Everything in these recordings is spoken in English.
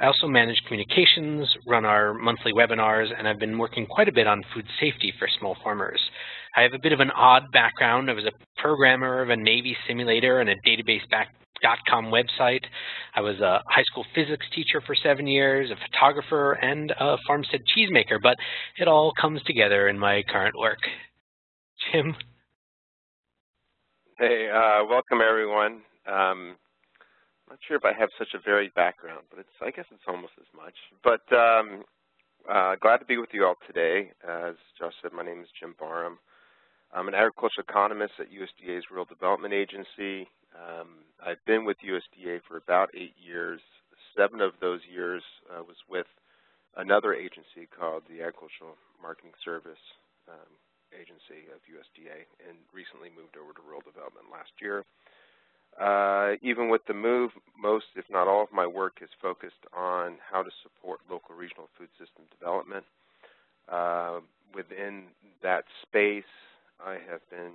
I also manage communications, run our monthly webinars, and I've been working quite a bit on food safety for small farmers. I have a bit of an odd background. I was a programmer of a Navy simulator and a database back com website. I was a high school physics teacher for seven years, a photographer, and a farmstead cheesemaker, but it all comes together in my current work. Jim? Hey, uh, welcome everyone. Um, not sure if I have such a varied background, but it's I guess it's almost as much. But um, uh, glad to be with you all today. As Josh said, my name is Jim Barham. I'm an agricultural economist at USDA's Rural Development Agency. Um, I've been with USDA for about eight years. Seven of those years uh, was with another agency called the Agricultural Marketing Service um, Agency of USDA and recently moved over to rural development last year. Uh, even with the move, most, if not all, of my work is focused on how to support local regional food system development. Uh, within that space, I have been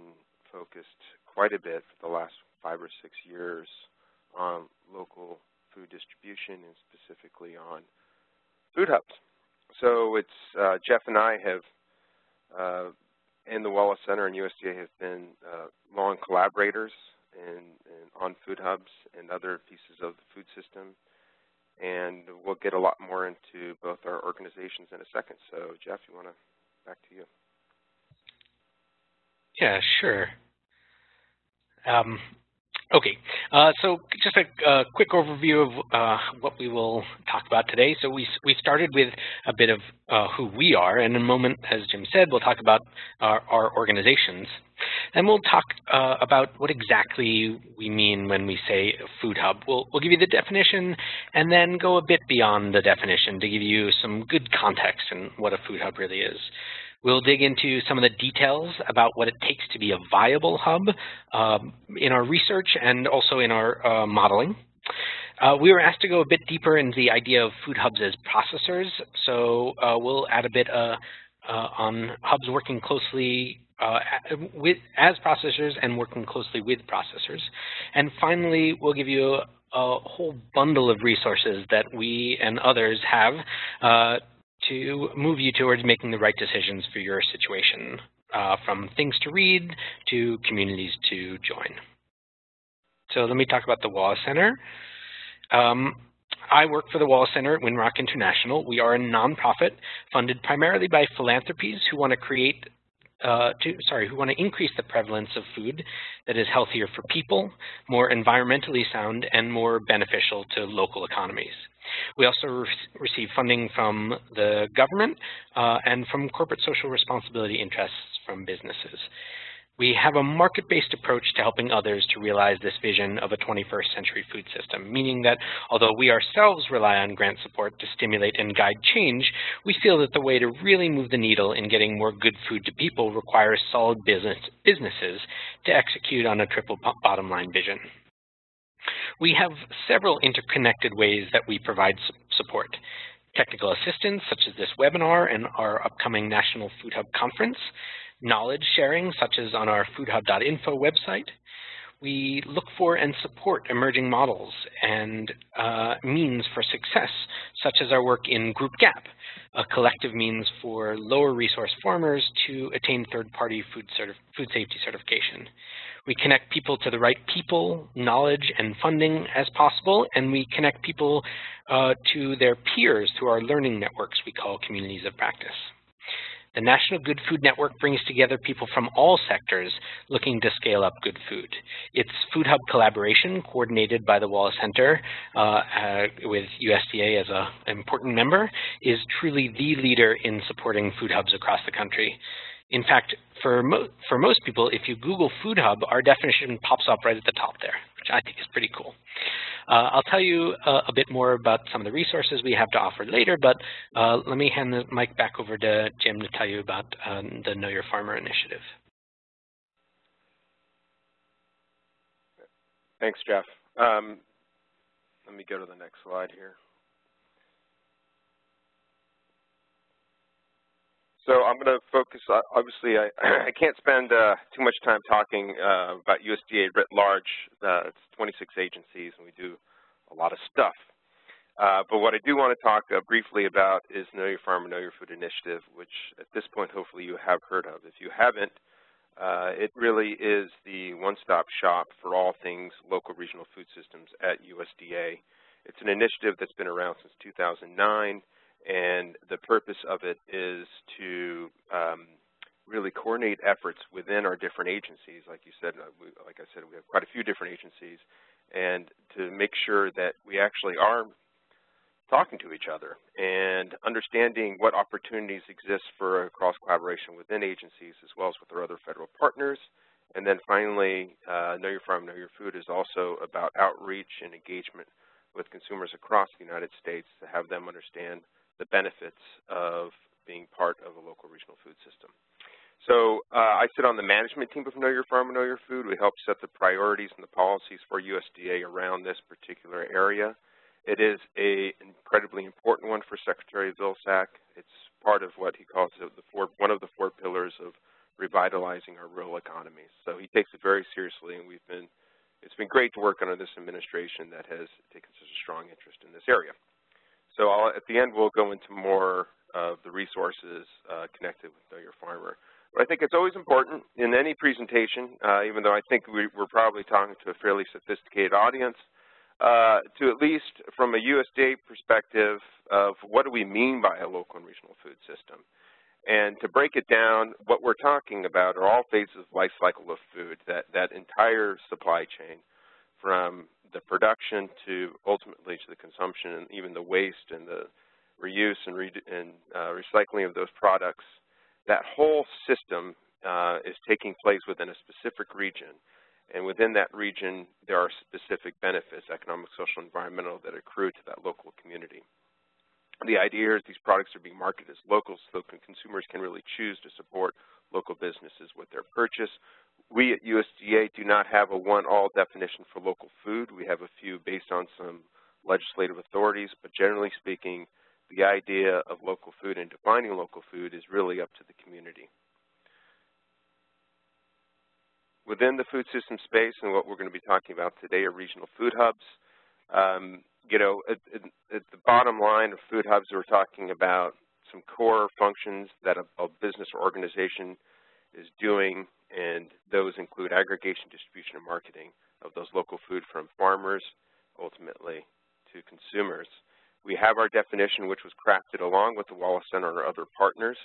focused quite a bit for the last five or six years on local food distribution and specifically on food hubs. So it's uh, Jeff and I have uh, in the Wallace Center and USDA have been uh, long collaborators in, in, on food hubs and other pieces of the food system. And we'll get a lot more into both our organizations in a second. So Jeff, you want to back to you. Yeah, sure. Um, Okay, uh, so just a, a, quick overview of uh, what we will talk about today. So we, we started with a bit of uh, who we are, and in a moment, as Jim said, we'll talk about our, our organizations. And we'll talk uh, about what exactly we mean when we say food hub. We'll, we'll give you the definition and then go a bit beyond the definition to give you some good context in what a food hub really is. We'll dig into some of the details about what it takes to be a viable hub um, in our research and also in our uh, modeling. Uh, we were asked to go a bit deeper into the idea of food hubs as processors, so uh, we'll add a bit uh, uh, on hubs working closely uh, with, as processors and working closely with processors. And finally, we'll give you a, a whole bundle of resources that we and others have to move you towards making the right decisions for your situation, uh, from things to read to communities to join. So let me talk about the Wallace Center. Um, I work for the Wallace Center at Winrock International. We are a nonprofit funded primarily by philanthropies who want to create uh, to, sorry, who want to increase the prevalence of food that is healthier for people, more environmentally sound, and more beneficial to local economies. We also re receive funding from the government uh, and from corporate social responsibility interests from businesses. We have a market-based approach to helping others to realize this vision of a 21st century food system, meaning that although we ourselves rely on grant support to stimulate and guide change, we feel that the way to really move the needle in getting more good food to people requires solid business, businesses to execute on a triple bottom line vision. We have several interconnected ways that we provide support. Technical assistance, such as this webinar and our upcoming National Food Hub Conference, knowledge sharing, such as on our foodhub.info website. We look for and support emerging models and uh, means for success, such as our work in Group GAP, a collective means for lower resource farmers to attain third-party food, food safety certification. We connect people to the right people, knowledge, and funding as possible, and we connect people uh, to their peers through our learning networks we call communities of practice. The National Good Food Network brings together people from all sectors looking to scale up good food. Its Food Hub collaboration, coordinated by the Wallace Center uh, uh, with USDA as an important member, is truly the leader in supporting food hubs across the country. In fact, for, mo for most people, if you Google Food Hub, our definition pops up right at the top there, which I think is pretty cool. Uh, I'll tell you uh, a bit more about some of the resources we have to offer later, but uh, let me hand the mic back over to Jim to tell you about um, the Know Your Farmer initiative. Thanks, Jeff. Um, let me go to the next slide here. So I'm going to focus, uh, obviously, I, I can't spend uh, too much time talking uh, about USDA writ large. Uh, it's 26 agencies, and we do a lot of stuff. Uh, but what I do want to talk uh, briefly about is Know Your Farmer, Know Your Food initiative, which at this point hopefully you have heard of. If you haven't, it really is the one-stop shop for all things local regional food systems at USDA. It's an initiative that's been around since 2009, and the purpose of it is to um, really coordinate efforts within our different agencies. Like you said, uh, we, like I said, we have quite a few different agencies, and to make sure that we actually are talking to each other and understanding what opportunities exist for cross collaboration within agencies as well as with our other federal partners. And then finally, uh, Know Your Farm, Know Your Food is also about outreach and engagement with consumers across the United States to have them understand the benefits of being part of a local regional food system. So uh, I sit on the management team of Know Your Farm, Know Your Food. We help set the priorities and the policies for USDA around this particular area. It is an incredibly important one for Secretary Vilsack. It's part of what he calls the four, one of the four pillars of revitalizing our rural economies. So he takes it very seriously, and we've been it's been great to work under this administration that has taken such a strong interest in this area. So I'll, at the end, we'll go into more of the resources uh, connected with Know Your Farmer. But I think it's always important in any presentation, uh, even though I think we, we're probably talking to a fairly sophisticated audience, uh, to at least from a USDA perspective of what do we mean by a local and regional food system. And to break it down, what we're talking about are all phases of life cycle of food, that, that entire supply chain from the production to ultimately to the consumption and even the waste and the reuse and, re and uh, recycling of those products. That whole system uh, is taking place within a specific region. And within that region, there are specific benefits, economic, social, environmental, that accrue to that local community. The idea is these products are being marketed as local so consumers can really choose to support local businesses with their purchase. We at USDA do not have a one-all definition for local food. We have a few based on some legislative authorities, but generally speaking, the idea of local food and defining local food is really up to the community within the food system space and what we're going to be talking about today are regional food hubs. Um, you know, at, at, the bottom line of food hubs, we're talking about some core functions that a, a business or organization is doing, and those include aggregation, distribution, and marketing of those local food from farmers, ultimately, to consumers. We have our definition, which was crafted along with the Wallace Center and our other partners.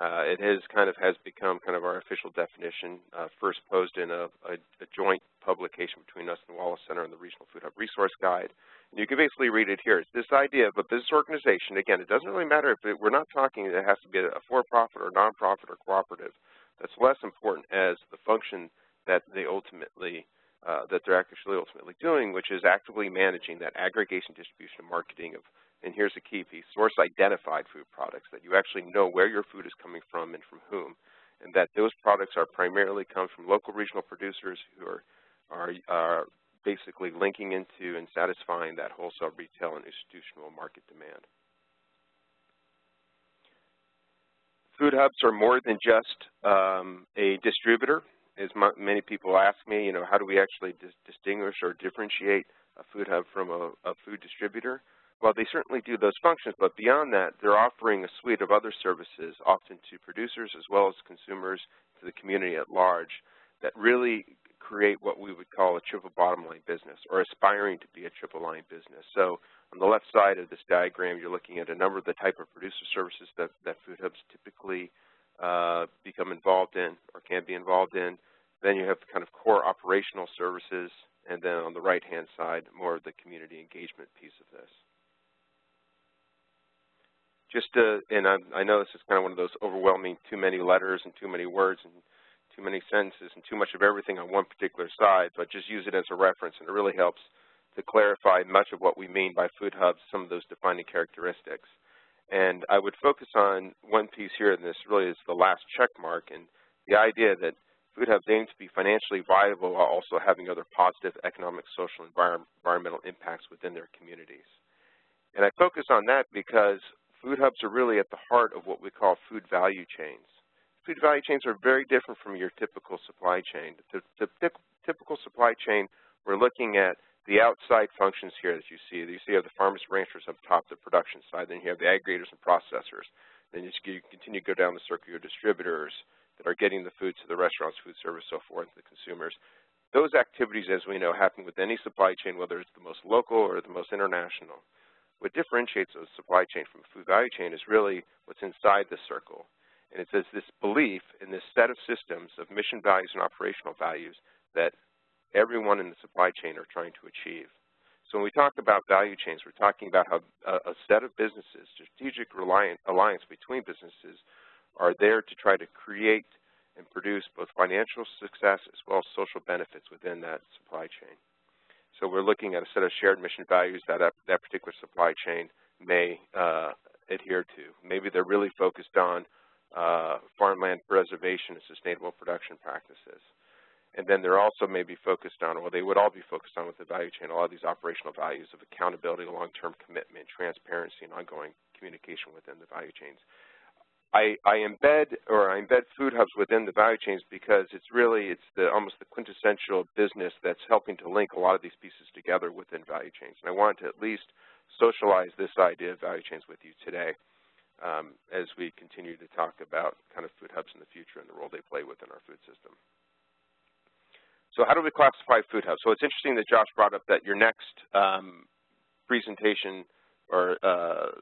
Uh, it has kind of has become kind of our official definition, uh, first posed in a, a, a, joint publication between us and the Wallace Center and the Regional Food Hub Resource Guide. And you can basically read it here. It's this idea of a business organization. Again, it doesn't really matter if it, we're not talking it has to be a for-profit or nonprofit or cooperative. That's less important as the function that they ultimately uh, that they're actually ultimately doing, which is actively managing that aggregation, distribution, and marketing of and here's the key piece, source identified food products, that you actually know where your food is coming from and from whom, and that those products are primarily come from local regional producers who are, are, are basically linking into and satisfying that wholesale, retail, and institutional market demand. Food hubs are more than just um, a distributor. As many people ask me, you know, how do we actually dis distinguish or differentiate a food hub from a, a food distributor? Well, they certainly do those functions, but beyond that, they're offering a suite of other services, often to producers as well as consumers, to the community at large, that really create what we would call a triple bottom line business, or aspiring to be a triple line business. So on the left side of this diagram, you're looking at a number of the type of producer services that, that food hubs typically uh, become involved in or can be involved in. Then you have kind of core operational services, and then on the right-hand side, more of the community engagement piece of this just to, and I, I know this is kind of one of those overwhelming too many letters and too many words and too many sentences and too much of everything on one particular side, but just use it as a reference, and it really helps to clarify much of what we mean by food hubs, some of those defining characteristics. And I would focus on one piece here, and this really is the last check mark, and the idea that food hubs aim to be financially viable while also having other positive economic, social, environmental impacts within their communities. And I focus on that because Food hubs are really at the heart of what we call food value chains. Food value chains are very different from your typical supply chain. The, the typical supply chain, we're looking at the outside functions here that you see. You see you have the farmers ranchers up top, the production side. Then you have the aggregators and processors. Then you continue to go down the circle, your distributors that are getting the food to the restaurants, food service, so forth, the consumers. Those activities, as we know, happen with any supply chain, whether it's the most local or the most international. What differentiates a supply chain from a food value chain is really what's inside the circle. And it says this belief in this set of systems of mission values and operational values that everyone in the supply chain are trying to achieve. So when we talk about value chains, we're talking about how a, a set of businesses, strategic alliance between businesses, are there to try to create and produce both financial success as well as social benefits within that supply chain. So we're looking at a set of shared mission values that that particular supply chain may uh, adhere to. Maybe they're really focused on uh, farmland preservation and sustainable production practices. And then they're also maybe focused on, well, they would all be focused on with the value chain, all of these operational values of accountability, long-term commitment, transparency, and ongoing communication within the value chains. I, I, embed or I embed food hubs within the value chains because it's really it's the almost the quintessential business that's helping to link a lot of these pieces together within value chains. And I wanted to at least socialize this idea of value chains with you today um, as we continue to talk about kind of food hubs in the future and the role they play within our food system. So how do we classify food hubs? So it's interesting that Josh brought up that your next um, presentation or uh,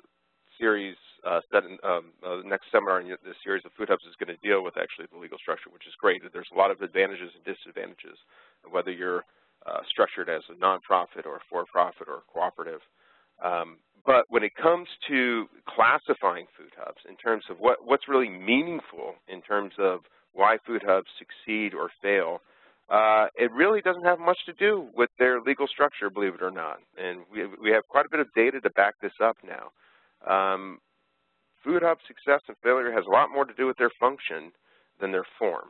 series, uh, in, um, uh, the next seminar in this series of food hubs is going to deal with actually the legal structure, which is great. There's a lot of advantages and disadvantages whether you're uh, structured as a nonprofit or for-profit or a cooperative. Um, but when it comes to classifying food hubs in terms of what, what's really meaningful in terms of why food hubs succeed or fail, uh, it really doesn't have much to do with their legal structure, believe it or not. And we, we have quite a bit of data to back this up now. Um, food hub success and failure has a lot more to do with their function than their form.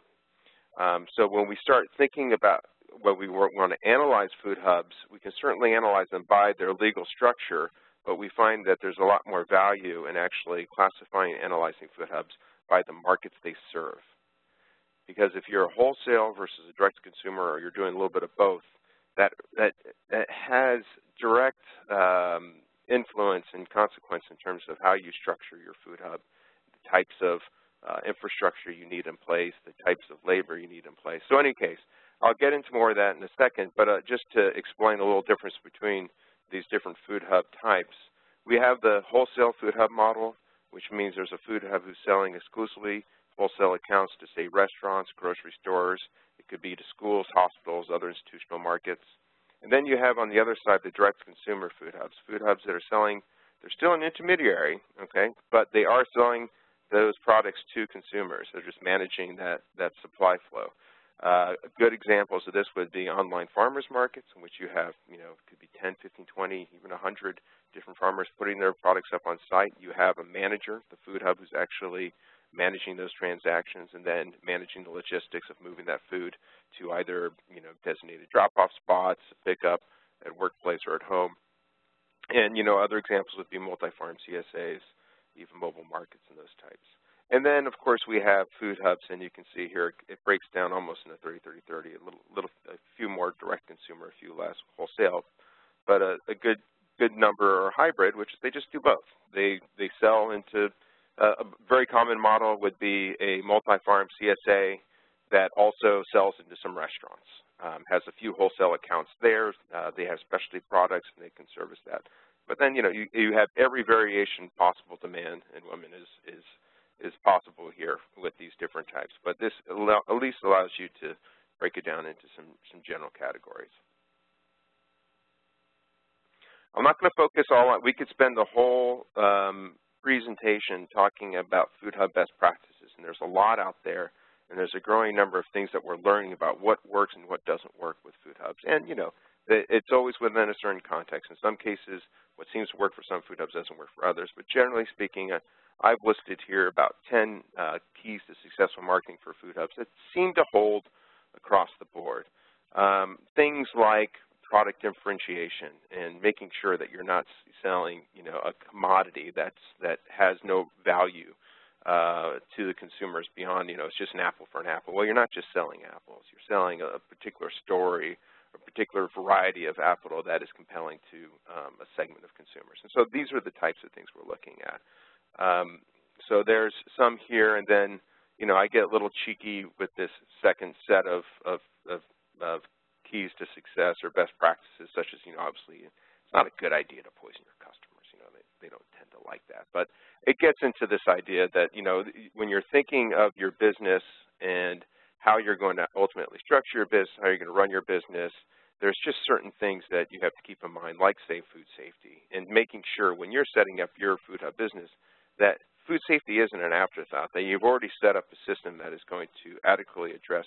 Um, so when we start thinking about what we want to analyze food hubs, we can certainly analyze them by their legal structure, but we find that there's a lot more value in actually classifying and analyzing food hubs by the markets they serve. Because if you're a wholesale versus a direct consumer or you're doing a little bit of both, that, that, that has direct um, influence and consequence in terms of how you structure your food hub, the types of uh, infrastructure you need in place, the types of labor you need in place. So in any case, I'll get into more of that in a second, but uh, just to explain a little difference between these different food hub types. We have the wholesale food hub model, which means there's a food hub who's selling exclusively wholesale accounts to, say, restaurants, grocery stores. It could be to schools, hospitals, other institutional markets. And then you have on the other side the direct consumer food hubs, food hubs that are selling, they're still an intermediary, okay, but they are selling those products to consumers. They're just managing that, that supply flow. Uh, good examples of this would be online farmers markets in which you have, you know, could be 10, 15, 20, even 100 different farmers putting their products up on site. You have a manager, the food hub, who's actually managing those transactions and then managing the logistics of moving that food to either, you know, designated drop-off spots, pickup at workplace or at home. And, you know, other examples would be multi-farm CSAs, even mobile markets and those types. And then, of course, we have food hubs, and you can see here it breaks down almost into 30, 30, 30, a little, little, a few more direct consumer, a few less wholesale, but a, a good, good number are hybrid, which they just do both. They, they sell into uh, a very common model would be a multi-farm CSA that also sells into some restaurants. Um, has a few wholesale accounts there. Uh, they have specialty products, and they can service that. But then, you know, you, you have every variation possible demand and women is, is is possible here with these different types. But this at least allows you to break it down into some, some general categories. I'm not going to focus all on, we could spend the whole um, presentation talking about Food Hub best practices, and there's a lot out there, and there's a growing number of things that we're learning about what works and what doesn't work with Food Hubs. And, you know, it's always within a certain context. In some cases, what seems to work for some Food Hubs doesn't work for others, but generally speaking, I've listed here about 10 uh, keys to successful marketing for food hubs that seem to hold across the board. Um, things like product differentiation and making sure that you're not selling, you know, a commodity that's that has no value uh, to the consumers beyond, you know, it's just an apple for an apple. Well, you're not just selling apples. You're selling a particular story a particular variety of apple that is compelling to um, a segment of consumers. And so these are the types of things we're looking at. Um, so there's some here, and then you know I get a little cheeky with this second set of, of, of, of keys to success or best practices, such as you know obviously it's not a good idea to poison your customers. You know they, they don't tend to like that, but it gets into this idea that you know when you're thinking of your business and how you're going to ultimately structure your business, how you're going to run your business, there's just certain things that you have to keep in mind, like say food safety, and making sure when you're setting up your food hub business that food safety isn't an afterthought, that you've already set up a system that is going to adequately address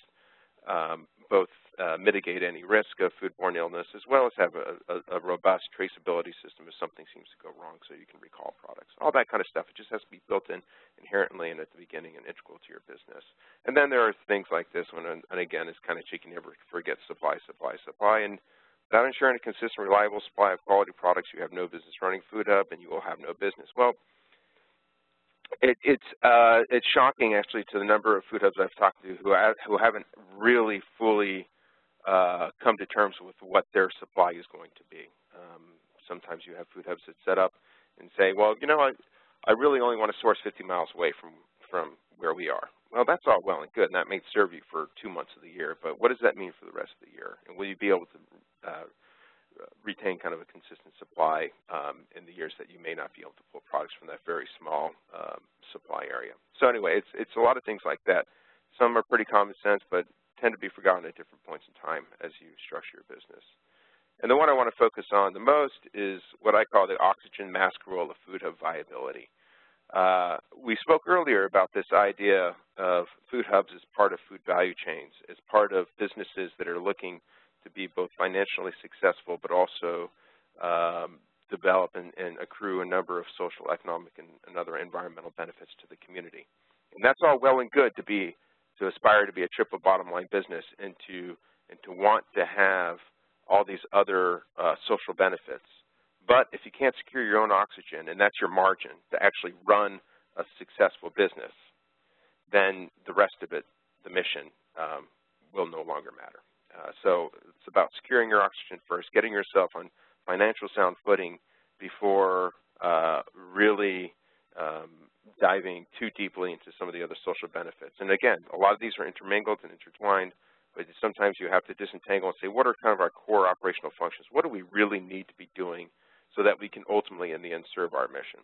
um, both uh, mitigate any risk of foodborne illness as well as have a, a, a, robust traceability system if something seems to go wrong so you can recall products. All that kind of stuff, it just has to be built in inherently and at the beginning and integral to your business. And then there are things like this one, and, again, it's kind of cheeky, never forget supply, supply, supply. And without ensuring a consistent, reliable supply of quality products, you have no business running Food Hub and you will have no business. Well, it, it's uh, it's shocking actually to the number of food hubs I've talked to who have, who haven't really fully uh, come to terms with what their supply is going to be. Um, sometimes you have food hubs that set up and say, well, you know, I, I really only want to source 50 miles away from, from where we are. Well, that's all well and good, and that may serve you for two months of the year, but what does that mean for the rest of the year? And will you be able to uh, retain kind of a consistent supply um, in the years that you may not be able to pull products from that very small um, supply area? So anyway, it's, it's a lot of things like that. Some are pretty common sense, but tend to be forgotten at different points in time as you structure your business. And the one I want to focus on the most is what I call the oxygen mask rule of food hub viability. Uh, we spoke earlier about this idea of food hubs as part of food value chains, as part of businesses that are looking to be both financially successful but also um, develop and, and, accrue a number of social, economic, and, and other environmental benefits to the community. And that's all well and good to be to aspire to be a triple bottom line business and to and to want to have all these other uh, social benefits. But if you can't secure your own oxygen, and that's your margin to actually run a successful business, then the rest of it, the mission, um, will no longer matter. Uh, so it's about securing your oxygen first, getting yourself on financial sound footing before uh, really um, diving too deeply into some of the other social benefits. And again, a lot of these are intermingled and intertwined, but sometimes you have to disentangle and say, what are kind of our core operational functions? What do we really need to be doing so that we can ultimately, in the end, serve our mission?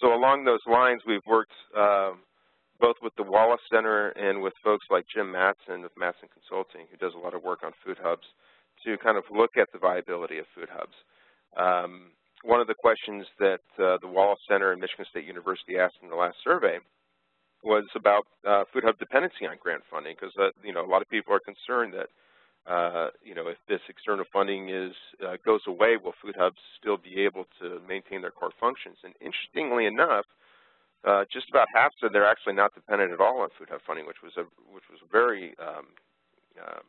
So along those lines, we've worked uh, both with the Wallace Center and with folks like Jim Matson with Matson Consulting, who does a lot of work on food hubs, to kind of look at the viability of food hubs. Um, one of the questions that uh, the Wallace Center and Michigan State University asked in the last survey was about uh, food hub dependency on grant funding, because uh, you know a lot of people are concerned that uh, you know if this external funding is uh, goes away, will food hubs still be able to maintain their core functions? And interestingly enough, uh, just about half said they're actually not dependent at all on food hub funding, which was a which was very um, um,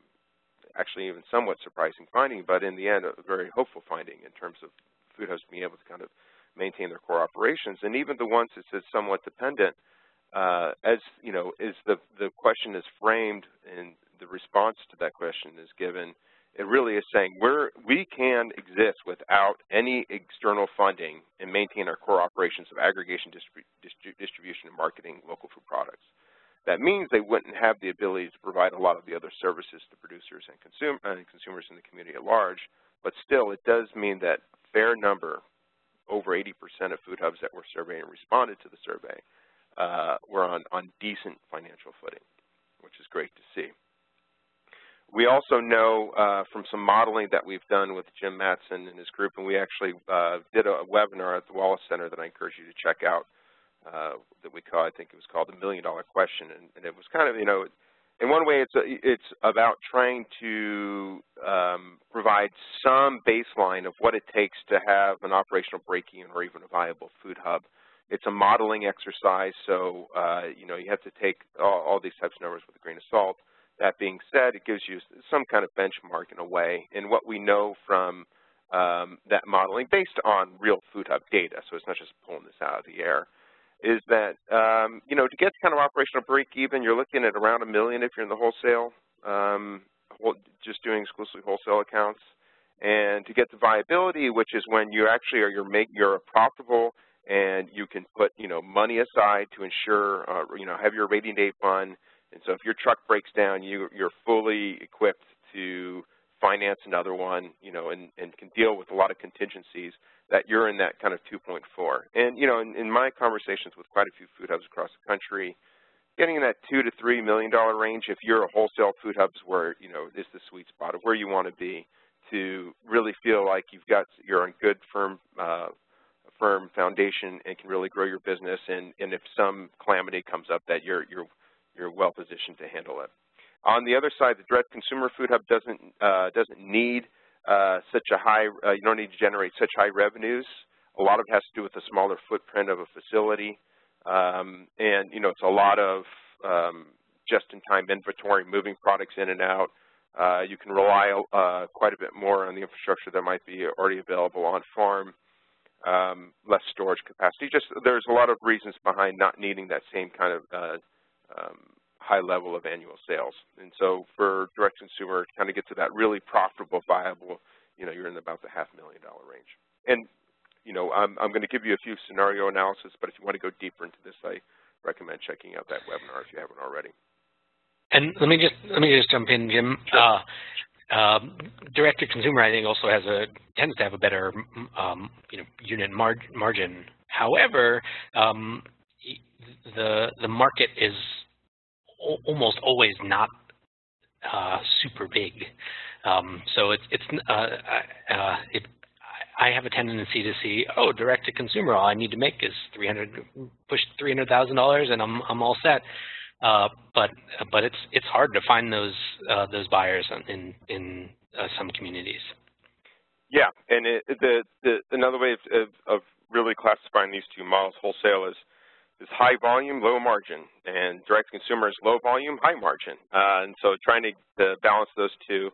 actually even somewhat surprising finding, but in the end a very hopeful finding in terms of food hubs being able to kind of maintain their core operations. And even the ones that said somewhat dependent, uh, as you know, is the the question is framed and the response to that question is given. It really is saying we're we can exist without any external funding and maintain our core operations of aggregation, distribution, and marketing local food products. That means they wouldn't have the ability to provide a lot of the other services to producers and, consum and consumers in the community at large, but still it does mean that fair number, over 80% of food hubs that were surveyed and responded to the survey uh, were on, on decent financial footing, which is great to see. We also know uh, from some modeling that we've done with Jim Matson and his group, and we actually uh, did a webinar at the Wallace Center that I encourage you to check out uh, that we call, I think it was called the Million Dollar Question, and, and, it was kind of, you know, in one way, it's a, it's about trying to um, provide some baseline of what it takes to have an operational break-even or even a viable food hub. It's a modeling exercise, so uh, you know you have to take all, all, these types of numbers with a grain of salt. That being said, it gives you some kind of benchmark in a way. And what we know from um, that modeling, based on real food hub data, so it's not just pulling this out of the air, is that, um, you know, to get kind of operational break even, you're looking at around a million if you're in the wholesale um, just doing exclusively wholesale accounts, and to get the viability, which is when you actually are you're make you're profitable and you can put you know money aside to ensure uh, you know have your rating day fund. And so if your truck breaks down, you you're fully equipped to finance another one, you know, and, and can deal with a lot of contingencies that you're in that kind of 2.4. And you know, in, in my conversations with quite a few food hubs across the country, getting in that two to three million dollar range if you're a wholesale food hubs where you know is the sweet spot of where you want to be to really feel like you've got you're on good firm uh, firm foundation and can really grow your business and, and if some calamity comes up that you're you're you're well positioned to handle it. On the other side, the direct consumer food hub doesn't uh, doesn't need uh, such a high uh, you don't need to generate such high revenues. A lot of it has to do with the smaller footprint of a facility, um, and you know it's a lot of um, just-in-time inventory, moving products in and out. Uh, you can rely uh, quite a bit more on the infrastructure that might be already available on farm, um, less storage capacity. Just there's a lot of reasons behind not needing that same kind of uh, um, high level of annual sales. And so for direct consumer, to kind of get to that really profitable, viable, you know, you're in about the half million dollar range. And you know, I'm, I'm going to give you a few scenario analysis, but if you want to go deeper into this, I recommend checking out that webinar if you haven't already. And let me just let me just jump in, Jim. Uh, um, direct to consumer, I think, also has a tends to have a better um, you know unit mar margin. However, um, the the market is almost always not uh, super big. Um, so it's it's uh, uh, it. I have a tendency to see, oh, direct to consumer, all I need to make is 300, push $300,000 and I'm I'm all set. Uh, but but it's it's hard to find those uh, those buyers in in uh, some communities. Yeah, and it, the, the another way of, of, really classifying these two models, wholesale is is high volume, low margin, and direct consumer is low volume, high margin. Uh, and so trying to, to balance those two.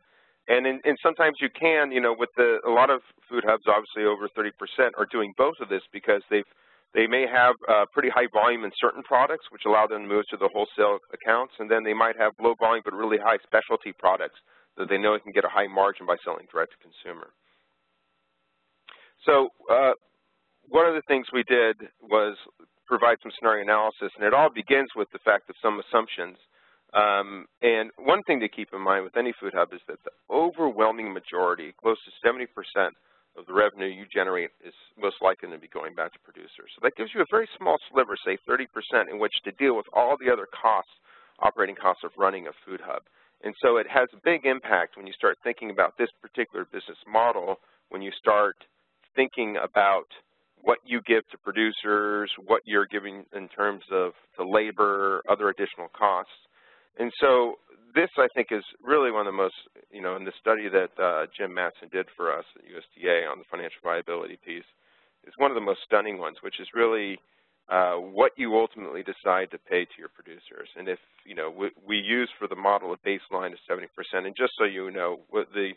And, in, and sometimes you can, you know, with the, a lot of food hubs, obviously over 30% are doing both of this because they've they may have uh, pretty high volume in certain products, which allow them to move to the wholesale accounts, and then they might have low volume but really high specialty products that they know they can get a high margin by selling direct to consumer. So uh, one of the things we did was provide some scenario analysis, and it all begins with the fact of some assumptions. Um, and one thing to keep in mind with any food hub is that the overwhelming majority, close to 70 percent of the revenue you generate is most likely to be going back to producers. So that gives you a very small sliver, say 30%, in which to deal with all the other costs, operating costs of running a food hub. And so it has a big impact when you start thinking about this particular business model, when you start thinking about what you give to producers, what you're giving in terms of the labor, other additional costs. And so this, I think, is really one of the most, you know, in the study that uh, Jim Matson did for us at USDA on the financial viability piece, is one of the most stunning ones, which is really uh, what you ultimately decide to pay to your producers. And if, you know, we, we use for the model a baseline of 70%, and just so you know, the,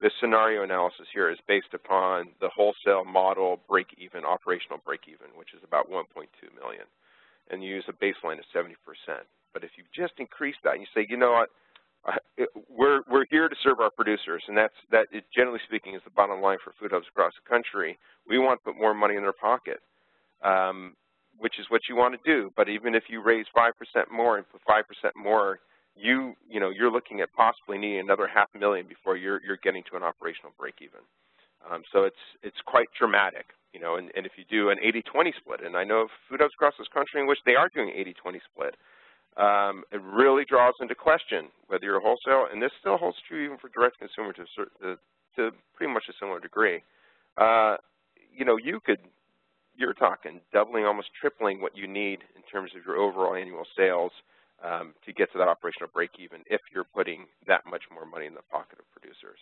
the scenario analysis here is based upon the wholesale model break-even, operational break-even, which is about 1.2 million, and you use a baseline of 70%. But if you just increase that and you say, you know what, we're we're here to serve our producers, and that's that. Is, generally speaking, is the bottom line for food hubs across the country. We want to put more money in their pocket, um, which is what you want to do. But even if you raise five percent more and put five percent more, you you know you're looking at possibly needing another half million before you're you're getting to an operational break even. Um, so it's it's quite dramatic, you know. And, and if you do an 80-20 split, and I know food hubs across this country in which they are doing 80-20 split um, it really draws into question whether you're a wholesale, and this still holds true even for direct consumer to, to, to pretty much a similar degree. Uh, you know, you could, you're talking doubling, almost tripling what you need in terms of your overall annual sales um, to get to that operational break even if you're putting that much more money in the pocket of producers.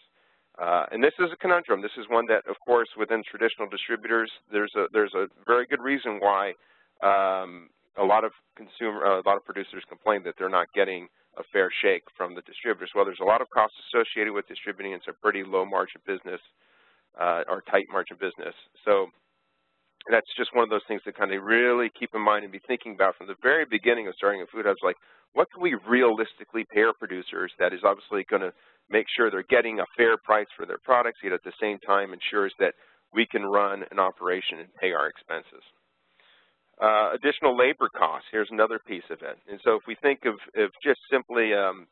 Uh, and this is a conundrum. This is one that, of course, within traditional distributors, there's a there's a very good reason why um, a lot of consumer, uh, a lot of producers complain that they're not getting a fair shake from the distributors. Well, there's a lot of costs associated with distributing. It's a pretty low margin business uh, or tight margin business. So that's just one of those things to kind of really keep in mind and be thinking about from the very beginning of starting a food hub. Like, what can we realistically pay our producers that is obviously going to make sure they're getting a fair price for their products, yet at the same time ensures that we can run an operation and pay our expenses. Uh, additional labor costs, here's another piece of it. And so if we think of, of just simply um,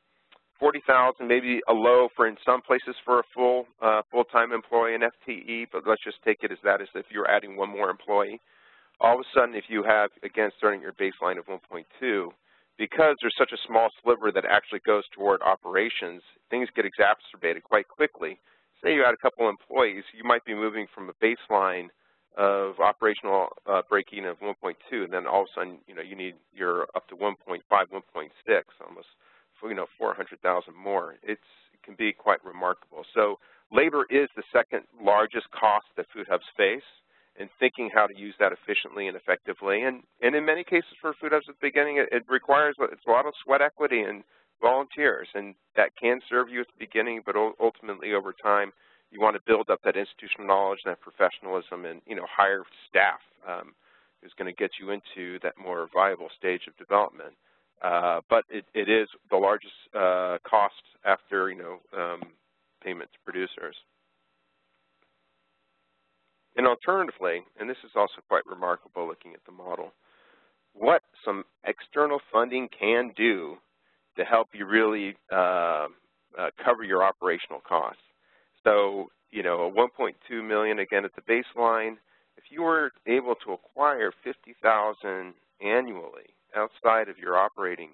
40,000, maybe a low for in some places for a full uh, full-time employee in FTE, but let's just take it as that as if you're adding one more employee. All of a sudden, if you have, again, starting your baseline of 1.2, because there's such a small sliver that actually goes toward operations, things get exacerbated quite quickly. Say you add a couple employees, you might be moving from a baseline of operational uh, break-even of 1.2, and then all of a sudden, you know, you need you're up to 1.5, 1.6, almost, you know, 400,000 more. It's, it can be quite remarkable. So labor is the second largest cost that food hubs face and thinking how to use that efficiently and effectively. And, and in many cases for food hubs at the beginning, it, it requires it's a lot of sweat equity and volunteers, and that can serve you at the beginning, but ultimately over time, you want to build up that institutional knowledge and that professionalism and, you know, hire staff um, is going to get you into that more viable stage of development. Uh, but it, it is the largest uh, cost after, you know, um, payment to producers. And alternatively, and this is also quite remarkable looking at the model, what some external funding can do to help you really uh, uh, cover your operational costs. So, you know, a 1.2 million again at the baseline. If you were able to acquire 50,000 annually outside of your operating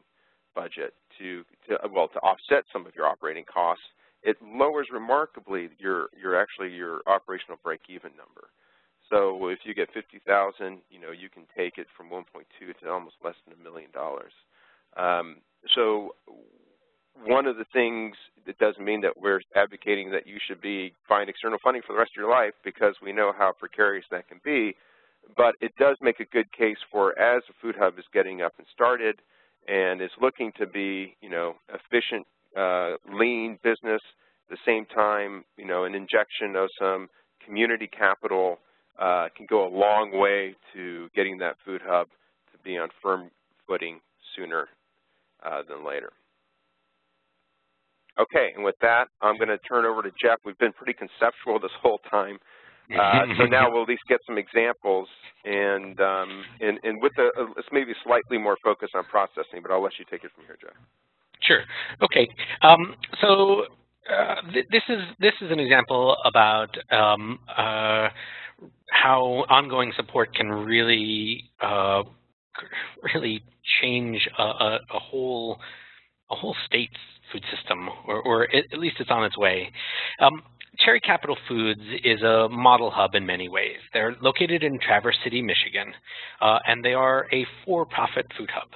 budget to, to, well to offset some of your operating costs, it lowers remarkably your your actually your operational break-even number. So if you get 50,000, you know you can take it from 1.2 to almost less than a million dollars. Um, so one of the things that doesn't mean that we're advocating that you should be find external funding for the rest of your life because we know how precarious that can be, but it does make a good case for as a food hub is getting up and started and is looking to be, you know, efficient, uh, lean business. At the same time, you know, an injection of some community capital uh, can go a long way to getting that food hub to be on firm footing sooner uh, than later. Okay, and with that, I'm going to turn over to Jeff. We've been pretty conceptual this whole time. Uh, so now we'll at least get some examples, and um, and, and with the uh, let's maybe slightly more focus on processing, but I'll let you take it from here, Jeff. Sure. Okay. Um, so uh, th this is this is an example about um, uh, how ongoing support can really uh, really change a, a, a whole a whole state's food system, or, or at least it's on its way. Um, Cherry Capital Foods is a model hub in many ways. They're located in Traverse City, Michigan, uh, and they are a for-profit food hub.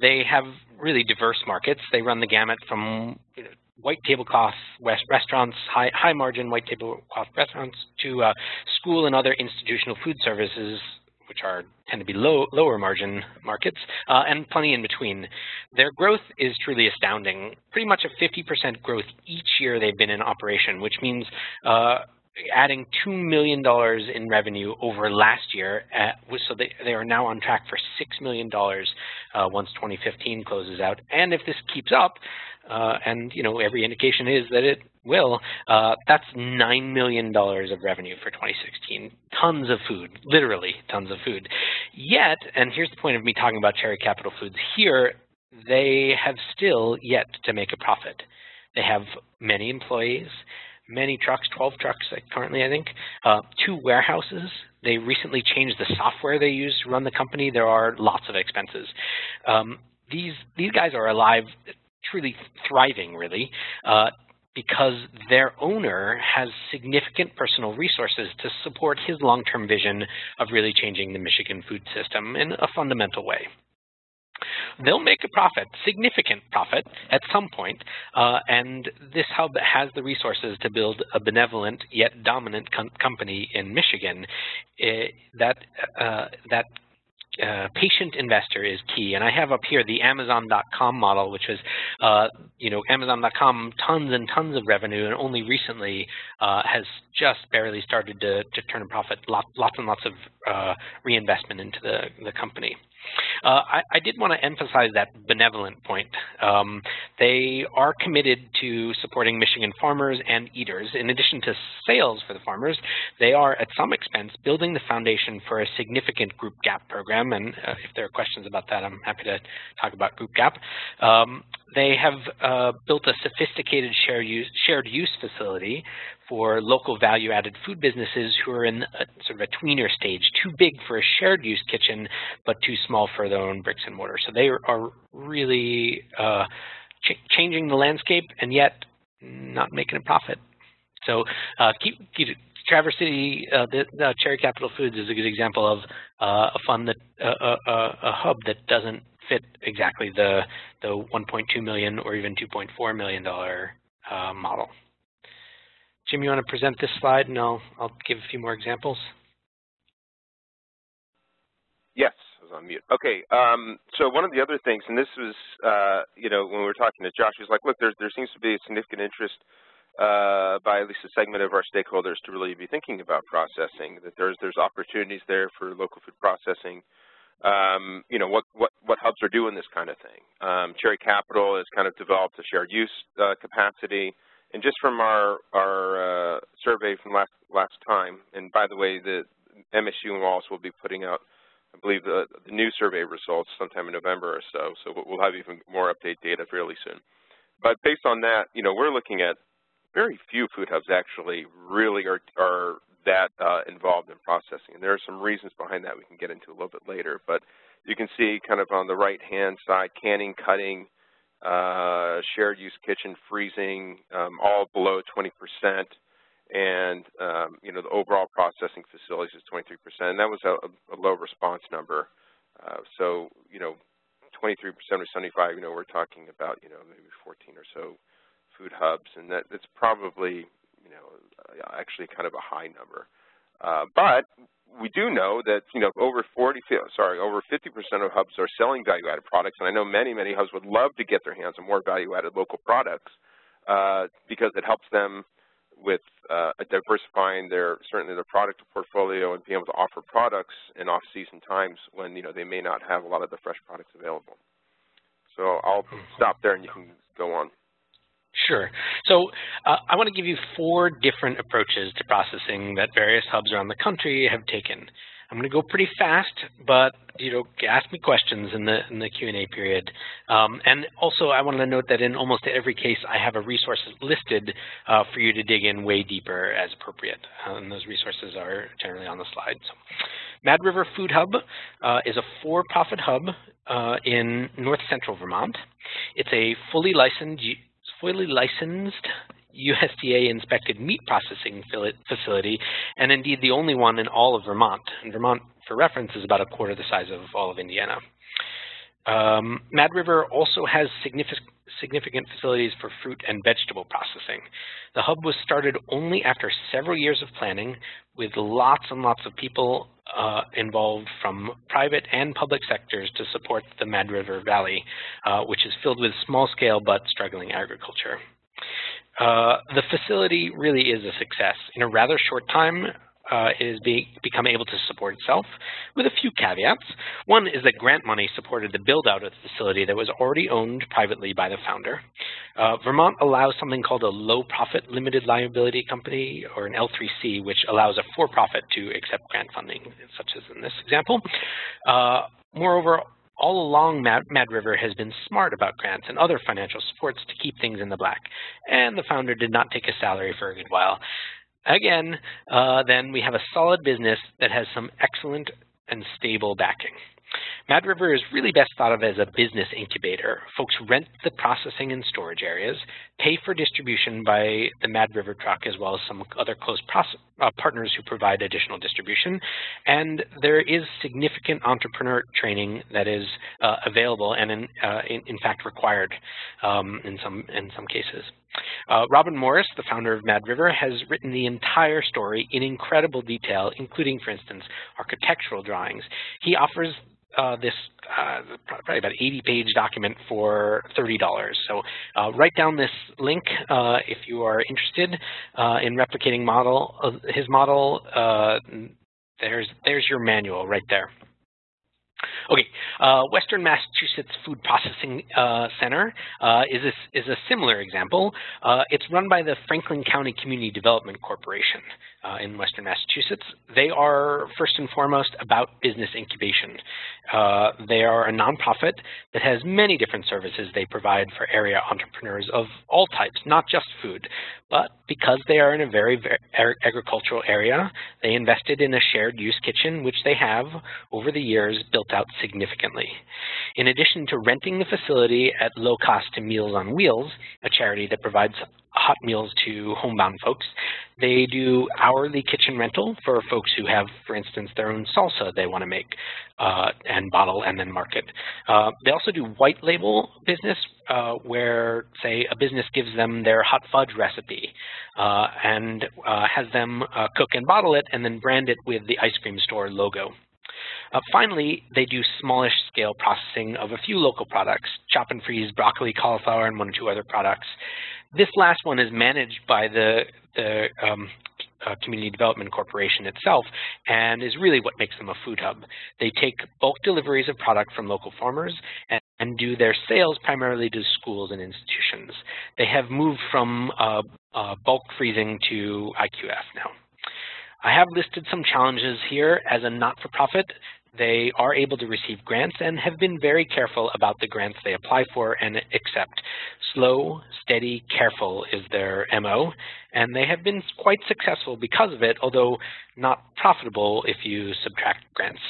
They have really diverse markets. They run the gamut from you know, white tablecloth restaurants, high, high margin white tablecloth restaurants, to uh, school and other institutional food services which are tend to be low, lower margin markets, uh, and plenty in between. Their growth is truly astounding. Pretty much a 50% growth each year they've been in operation, which means uh, adding $2 million in revenue over last year. At, so they, they are now on track for $6 million uh, once 2015 closes out. And if this keeps up, uh, and you know every indication is that it will, uh, that's $9 million of revenue for 2016. Tons of food, literally tons of food. Yet, and here's the point of me talking about Cherry Capital Foods here, they have still yet to make a profit. They have many employees, many trucks, 12 trucks currently, I think, uh, two warehouses. They recently changed the software they use to run the company. There are lots of expenses. Um, these, these guys are alive, truly thriving, really. Uh, because their owner has significant personal resources to support his long-term vision of really changing the Michigan food system in a fundamental way. They'll make a profit, significant profit, at some point, uh, and this hub has the resources to build a benevolent yet dominant com company in Michigan uh, that uh, that uh, patient investor is key. And I have up here the Amazon.com model, which is, uh, you know, Amazon.com tons and tons of revenue, and only recently uh, has just barely started to, to turn a profit. Lots, lots and lots of uh, reinvestment into the the company. Uh, I, I, did want to emphasize that benevolent point. Um, they are committed to supporting Michigan farmers and eaters. In addition to sales for the farmers, they are at some expense building the foundation for a significant Group GAP program. And uh, if there are questions about that, I'm happy to talk about Group GAP. Um, they have uh, built a sophisticated shared use, shared use facility for local value-added food businesses who are in a, sort of a tweener stage, too big for a shared use kitchen, but too small for their own bricks and mortar. So they are really uh, ch changing the landscape and yet not making a profit. So uh, keep, keep Traverse City, uh, the, Cherry Capital Foods is a good example of uh, a fund that uh, uh, a hub that doesn't fit exactly the the 1.2 million or even 2.4 million dollar uh, model. Jim, you want to present this slide, and I'll I'll give a few more examples. Yes, I was on mute. Okay, um, so one of the other things, and this was, uh, you know, when we were talking to Josh, he's like, look, there there seems to be a significant interest uh, by at least a segment of our stakeholders to really be thinking about processing. That there's there's opportunities there for local food processing um, you know, what, what, what hubs are doing this kind of thing. Um, Cherry Capital has kind of developed a shared use uh, capacity. And just from our, our uh, survey from last, last time, and by the way, the MSU and Wallace will be putting out, I believe, the, the new survey results sometime in November or so. So we'll have even more update data fairly soon. But based on that, you know, we're looking at very few food hubs actually really are, are that uh, involved in processing. And there are some reasons behind that we can get into a little bit later. But you can see kind of on the right-hand side, canning, cutting, uh, shared use kitchen, freezing, um, all below 20%. And, um, you know, the overall processing facilities is 23%. And that was a, a low response number. Uh, so, you know, 23% of 75, you know, we're talking about, you know, maybe 14 or so food hubs. And that it's probably you know, actually kind of a high number. Uh, but we do know that, you know, over 40, sorry, over 50% of hubs are selling value-added products, and I know many, many hubs would love to get their hands on more value-added local products uh, because it helps them with uh, diversifying their, certainly their product portfolio and being able to offer products in off-season times when, you know, they may not have a lot of the fresh products available. So I'll stop there and you can go on. Sure. So uh, I want to give you four different approaches to processing that various hubs around the country have taken. I'm going to go pretty fast, but you know, ask me questions in the in the Q&A period. Um, and also, I want to note that in almost every case, I have a resource listed uh, for you to dig in way deeper as appropriate. Uh, and those resources are generally on the slide. Mad River Food Hub uh, is a for-profit hub uh, in north central Vermont. It's a fully licensed fully licensed USDA-inspected meat processing facility, and indeed the only one in all of Vermont. And Vermont, for reference, is about a quarter the size of all of Indiana. Um, Mad River also has significant significant facilities for fruit and vegetable processing. The hub was started only after several years of planning with lots and lots of people uh, involved from private and public sectors to support the Mad River Valley, uh, which is filled with small-scale but struggling agriculture. Uh, the facility really is a success. In a rather short time, uh, is be, become able to support itself with a few caveats. One is that grant money supported the build out of the facility that was already owned privately by the founder. Uh, Vermont allows something called a low profit limited liability company or an L3C, which allows a for profit to accept grant funding, such as in this example. Uh, moreover, all along Mad, Mad, River has been smart about grants and other financial supports to keep things in the black, and the founder did not take a salary for a good while again, uh, then we have a solid business that has some excellent and stable backing. Mad River is really best thought of as a business incubator. Folks rent the processing and storage areas, pay for distribution by the Mad River truck as well as some other close uh, partners who provide additional distribution, and there is significant entrepreneur training that is uh, available and in, uh, in, in, fact required um, in, some, in some cases. Uh, Robin Morris, the founder of Mad River, has written the entire story in incredible detail, including, for instance, architectural drawings. He offers uh, this uh, probably about 80-page document for $30. So uh, write down this link uh, if you are interested uh, in replicating model his model. there's there's your manual right there. Okay, uh, Western Massachusetts Food Processing uh, Center uh, is, a, is a similar example. It's run by the Franklin County Community Development Corporation uh, in Western Massachusetts. They are first and foremost about business incubation. Uh, they are a nonprofit that has many different services they provide for area entrepreneurs of all types, not just food. But because they are in a very, very agricultural area, they invested in a shared use kitchen, which they have, over the years, built out significantly. In addition to renting the facility at low cost to Meals on Wheels, a charity that provides hot meals to homebound folks. They do hourly kitchen rental for folks who have, for instance, their own salsa they want to make uh, and bottle and then market. Uh, they also do white label business uh, where, say, a business gives them their hot fudge recipe uh, and uh, has them uh, cook and bottle it and then brand it with the ice cream store logo. Uh, finally, they do smallish scale processing of a few local products, chop and freeze broccoli, cauliflower, and one or two other products. This last one is managed by the, the um, uh, Community Development Corporation itself and is really what makes them a food hub. They take bulk deliveries of product from local farmers and, and do their sales primarily to schools and institutions. They have moved from uh, uh, bulk freezing to IQF now. I have listed some challenges here as a not-for-profit. They are able to receive grants and have been very careful about the grants they apply for and accept. Slow, steady, careful is their MO, and they have been quite successful because of it, although not profitable if you subtract grants.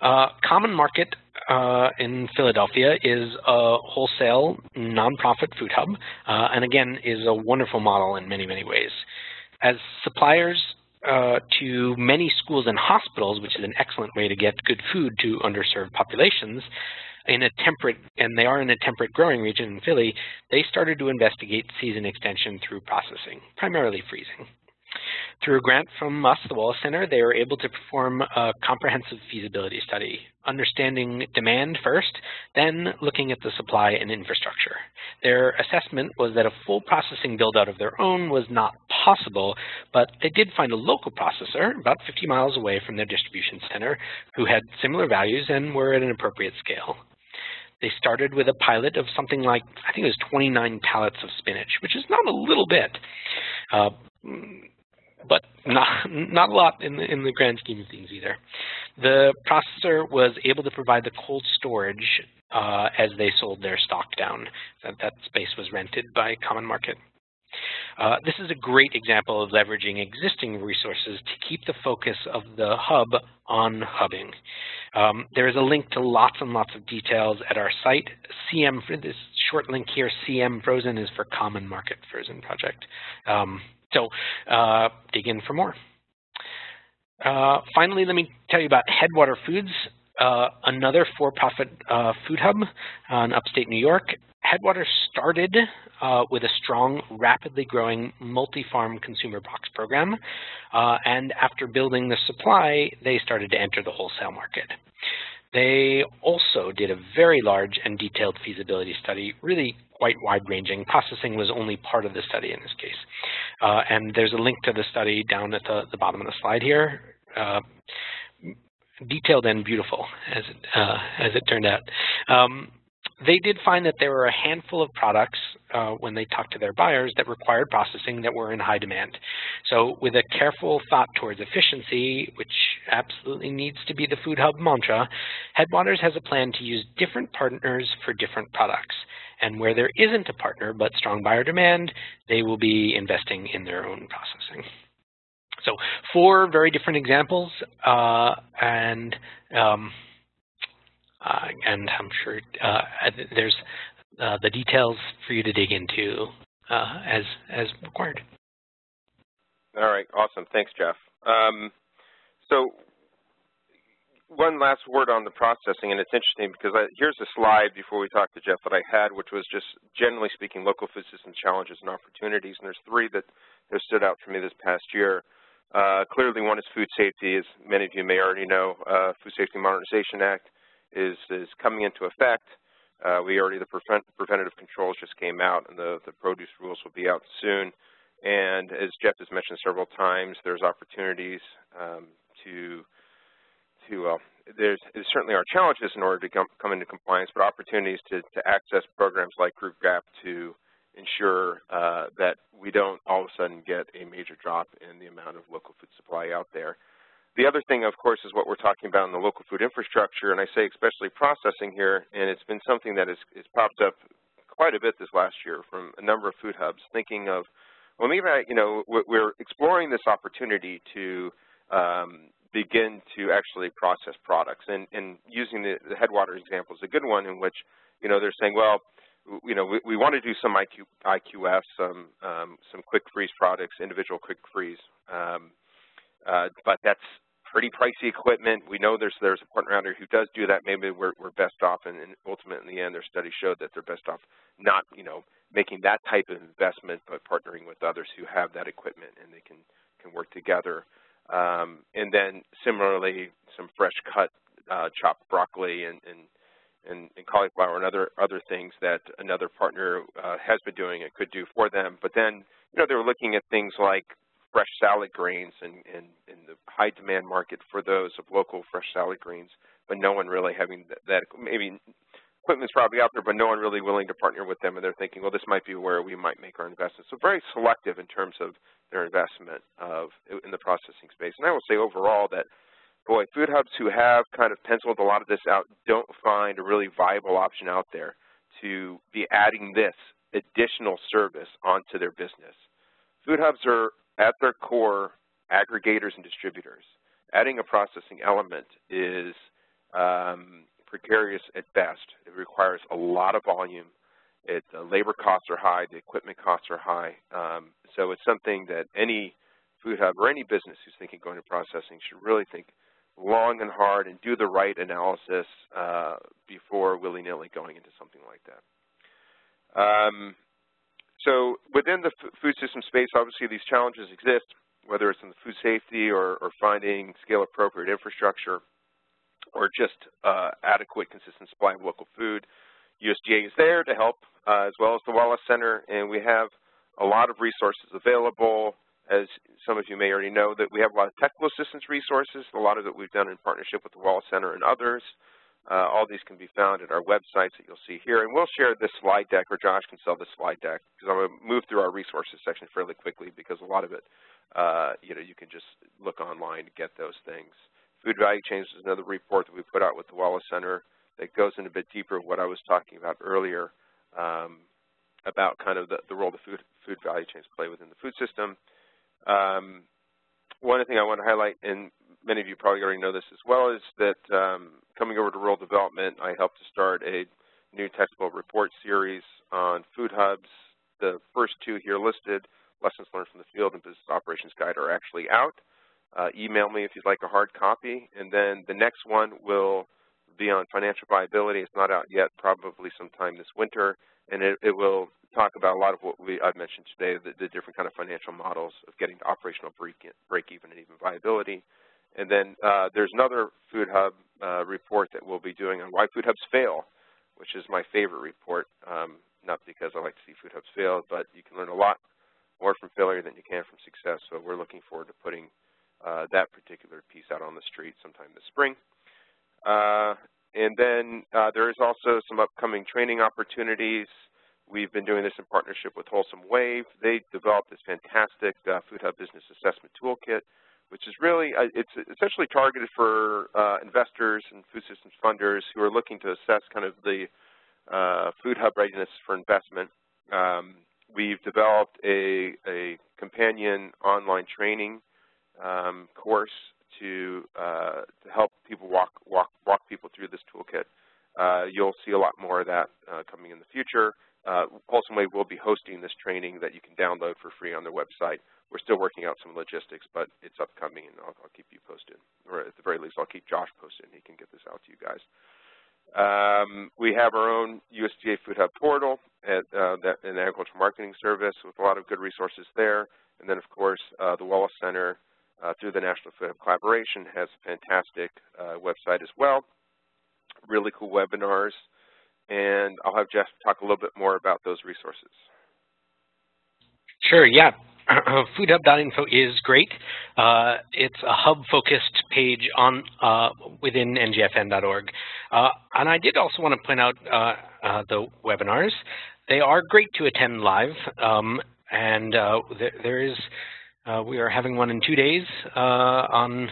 Uh, Common Market uh, in Philadelphia is a wholesale nonprofit food hub, uh, and again is a wonderful model in many, many ways. As suppliers uh, to many schools and hospitals, which is an excellent way to get good food to underserved populations, in a temperate, and they are in a temperate growing region in Philly, they started to investigate season extension through processing, primarily freezing. Through a grant from us, the Wallace Center, they were able to perform a comprehensive feasibility study, understanding demand first, then looking at the supply and infrastructure. Their assessment was that a full processing build-out of their own was not possible, but they did find a local processor about 50 miles away from their distribution center who had similar values and were at an appropriate scale. They started with a pilot of something like, I think it was 29 pallets of spinach, which is not a little bit. Uh, but not not a lot in the in the grand scheme of things either. The processor was able to provide the cold storage uh, as they sold their stock down. That that space was rented by Common Market. Uh, this is a great example of leveraging existing resources to keep the focus of the hub on hubbing. Um, there is a link to lots and lots of details at our site. CM, for this short link here, CM Frozen is for Common Market Frozen Project. Um, so uh, dig in for more. Uh, finally, let me tell you about Headwater Foods, uh, another for-profit uh, food hub in upstate New York. Headwater started uh, with a strong, rapidly growing multi-farm consumer box program, uh, and after building the supply, they started to enter the wholesale market. They also did a very large and detailed feasibility study, really quite wide-ranging. Processing was only part of the study in this case. Uh, and there's a link to the study down at the, the bottom of the slide here. Uh, detailed and beautiful, as it, uh, as it turned out. Um, they did find that there were a handful of products uh, when they talked to their buyers that required processing that were in high demand. So with a careful thought towards efficiency, which absolutely needs to be the Food Hub mantra, Headwaters has a plan to use different partners for different products. And where there isn't a partner but strong buyer demand, they will be investing in their own processing. So four very different examples, uh, and um, and I'm sure uh, there's uh, the details for you to dig into as as required. All right, awesome. Thanks, Jeff. Um, so one last word on the processing, and it's interesting because I, here's a slide before we talk to Jeff that I had, which was just generally speaking local food system challenges and opportunities, and there's three that have stood out for me this past year. Uh, clearly one is food safety, as many of you may already know, uh, Food Safety Modernization Act is, is coming into effect. Uh, we already, the prevent, preventative controls just came out and the, the produce rules will be out soon. And as Jeff has mentioned several times, there's opportunities um, to to uh, there's, certainly are challenges in order to come, come into compliance, but opportunities to, to access programs like Group GAP to ensure uh, that we don't all of a sudden get a major drop in the amount of local food supply out there. The other thing, of course, is what we're talking about in the local food infrastructure, and I say especially processing here, and it's been something that has, has popped up quite a bit this last year from a number of food hubs, thinking of, well, maybe I, you know, we're exploring this opportunity to um, begin to actually process products, and, and using the, the Headwater example is a good one in which, you know, they're saying, well, you know, we, we want to do some IQ, IQF, some um, some quick freeze products, individual quick freeze, um, uh, but that's pretty pricey equipment. We know there's there's a partner out there who does do that. Maybe we're, we're best off, and, and ultimately in the end, their study showed that they're best off not, you know, making that type of investment, but partnering with others who have that equipment and they can can work together. Um, and then similarly, some fresh cut uh, chopped broccoli and, and and, and, cauliflower and other other things that another partner uh, has been doing and could do for them. But then, you know, they were looking at things like fresh salad greens and, and, and the high demand market for those of local fresh salad greens, but no one really having that, that maybe equipment's probably out there, but no one really willing to partner with them, and they're thinking, well, this might be where we might make our investment. So very selective in terms of their investment of in the processing space. And I will say overall that, boy, food hubs who have kind of penciled a lot of this out don't find a really viable option out there to be adding this additional service onto their business. Food hubs are at their core, aggregators and distributors. Adding a processing element is um, precarious at best. It requires a lot of volume. It, the labor costs are high, the equipment costs are high. Um, so it's something that any food hub or any business who's thinking going to processing should really think long and hard and do the right analysis uh, before willy-nilly going into something like that. Um, so within the food system space, obviously these challenges exist, whether it's in the food safety or, or finding scale-appropriate infrastructure or just uh, adequate, consistent supply of local food. USDA is there to help, uh, as well as the Wallace Center, and we have a lot of resources available. As some of you may already know, that we have a lot of technical assistance resources, a lot of it we've done in partnership with the Wallace Center and others. Uh, all these can be found at our websites that you'll see here. And we'll share this slide deck, or Josh can sell this slide deck, because I'm going to move through our resources section fairly quickly because a lot of it, uh, you know, you can just look online to get those things. Food value chains is another report that we put out with the Wallace Center that goes in a bit deeper of what I was talking about earlier um, about kind of the, the role the food, food value chains play within the food system. Um, one thing I want to highlight, and many of you probably already know this as well, is that um, coming over to rural development, I helped to start a new textbook report series on food hubs. The first two here listed, Lessons Learned from the Field and Business Operations Guide, are actually out. Uh, email me if you'd like a hard copy. And then the next one will be on financial viability. It's not out yet, probably sometime this winter. And it, it will talk about a lot of what we, I've mentioned today, the, the different kind of financial models of getting to operational break, break even and even viability. And then uh, there's another Food Hub uh, report that we'll be doing on why food hubs fail, which is my favorite report, um, not because I like to see food hubs fail, but you can learn a lot more from failure than you can from success. So we're looking forward to putting uh, that particular piece out on the street sometime this spring. Uh, and then uh, there is also some upcoming training opportunities. We've been doing this in partnership with Wholesome Wave. They developed this fantastic uh, Food Hub Business Assessment Toolkit which is really, uh, it's essentially targeted for uh, investors and food systems funders who are looking to assess kind of the uh, food hub readiness for investment. Um, we've developed a, a, companion online training um, course to, uh, to help people walk, walk, walk people through this toolkit. Uh, you'll see a lot more of that uh, coming in the future. Uh, Wholesome Wave will be hosting this training that you can download for free on their website. We're still working out some logistics, but it's upcoming, and I'll, I'll keep you posted. Or at the very least, I'll keep Josh posted, and he can get this out to you guys. Um, we have our own USDA Food Hub portal at uh, that, an agricultural marketing service with a lot of good resources there. And then, of course, uh, the Wallace Center uh, through the National Food Hub Collaboration has a fantastic uh, website as well. Really cool webinars. And I'll have Jeff talk a little bit more about those resources. Sure, yeah. foodhub.info is great. Uh, it's a hub-focused page on uh, within ngfn.org. Uh, and I did also want to point out uh, uh, the webinars. They are great to attend live, um, and there, there is we are having one in two days on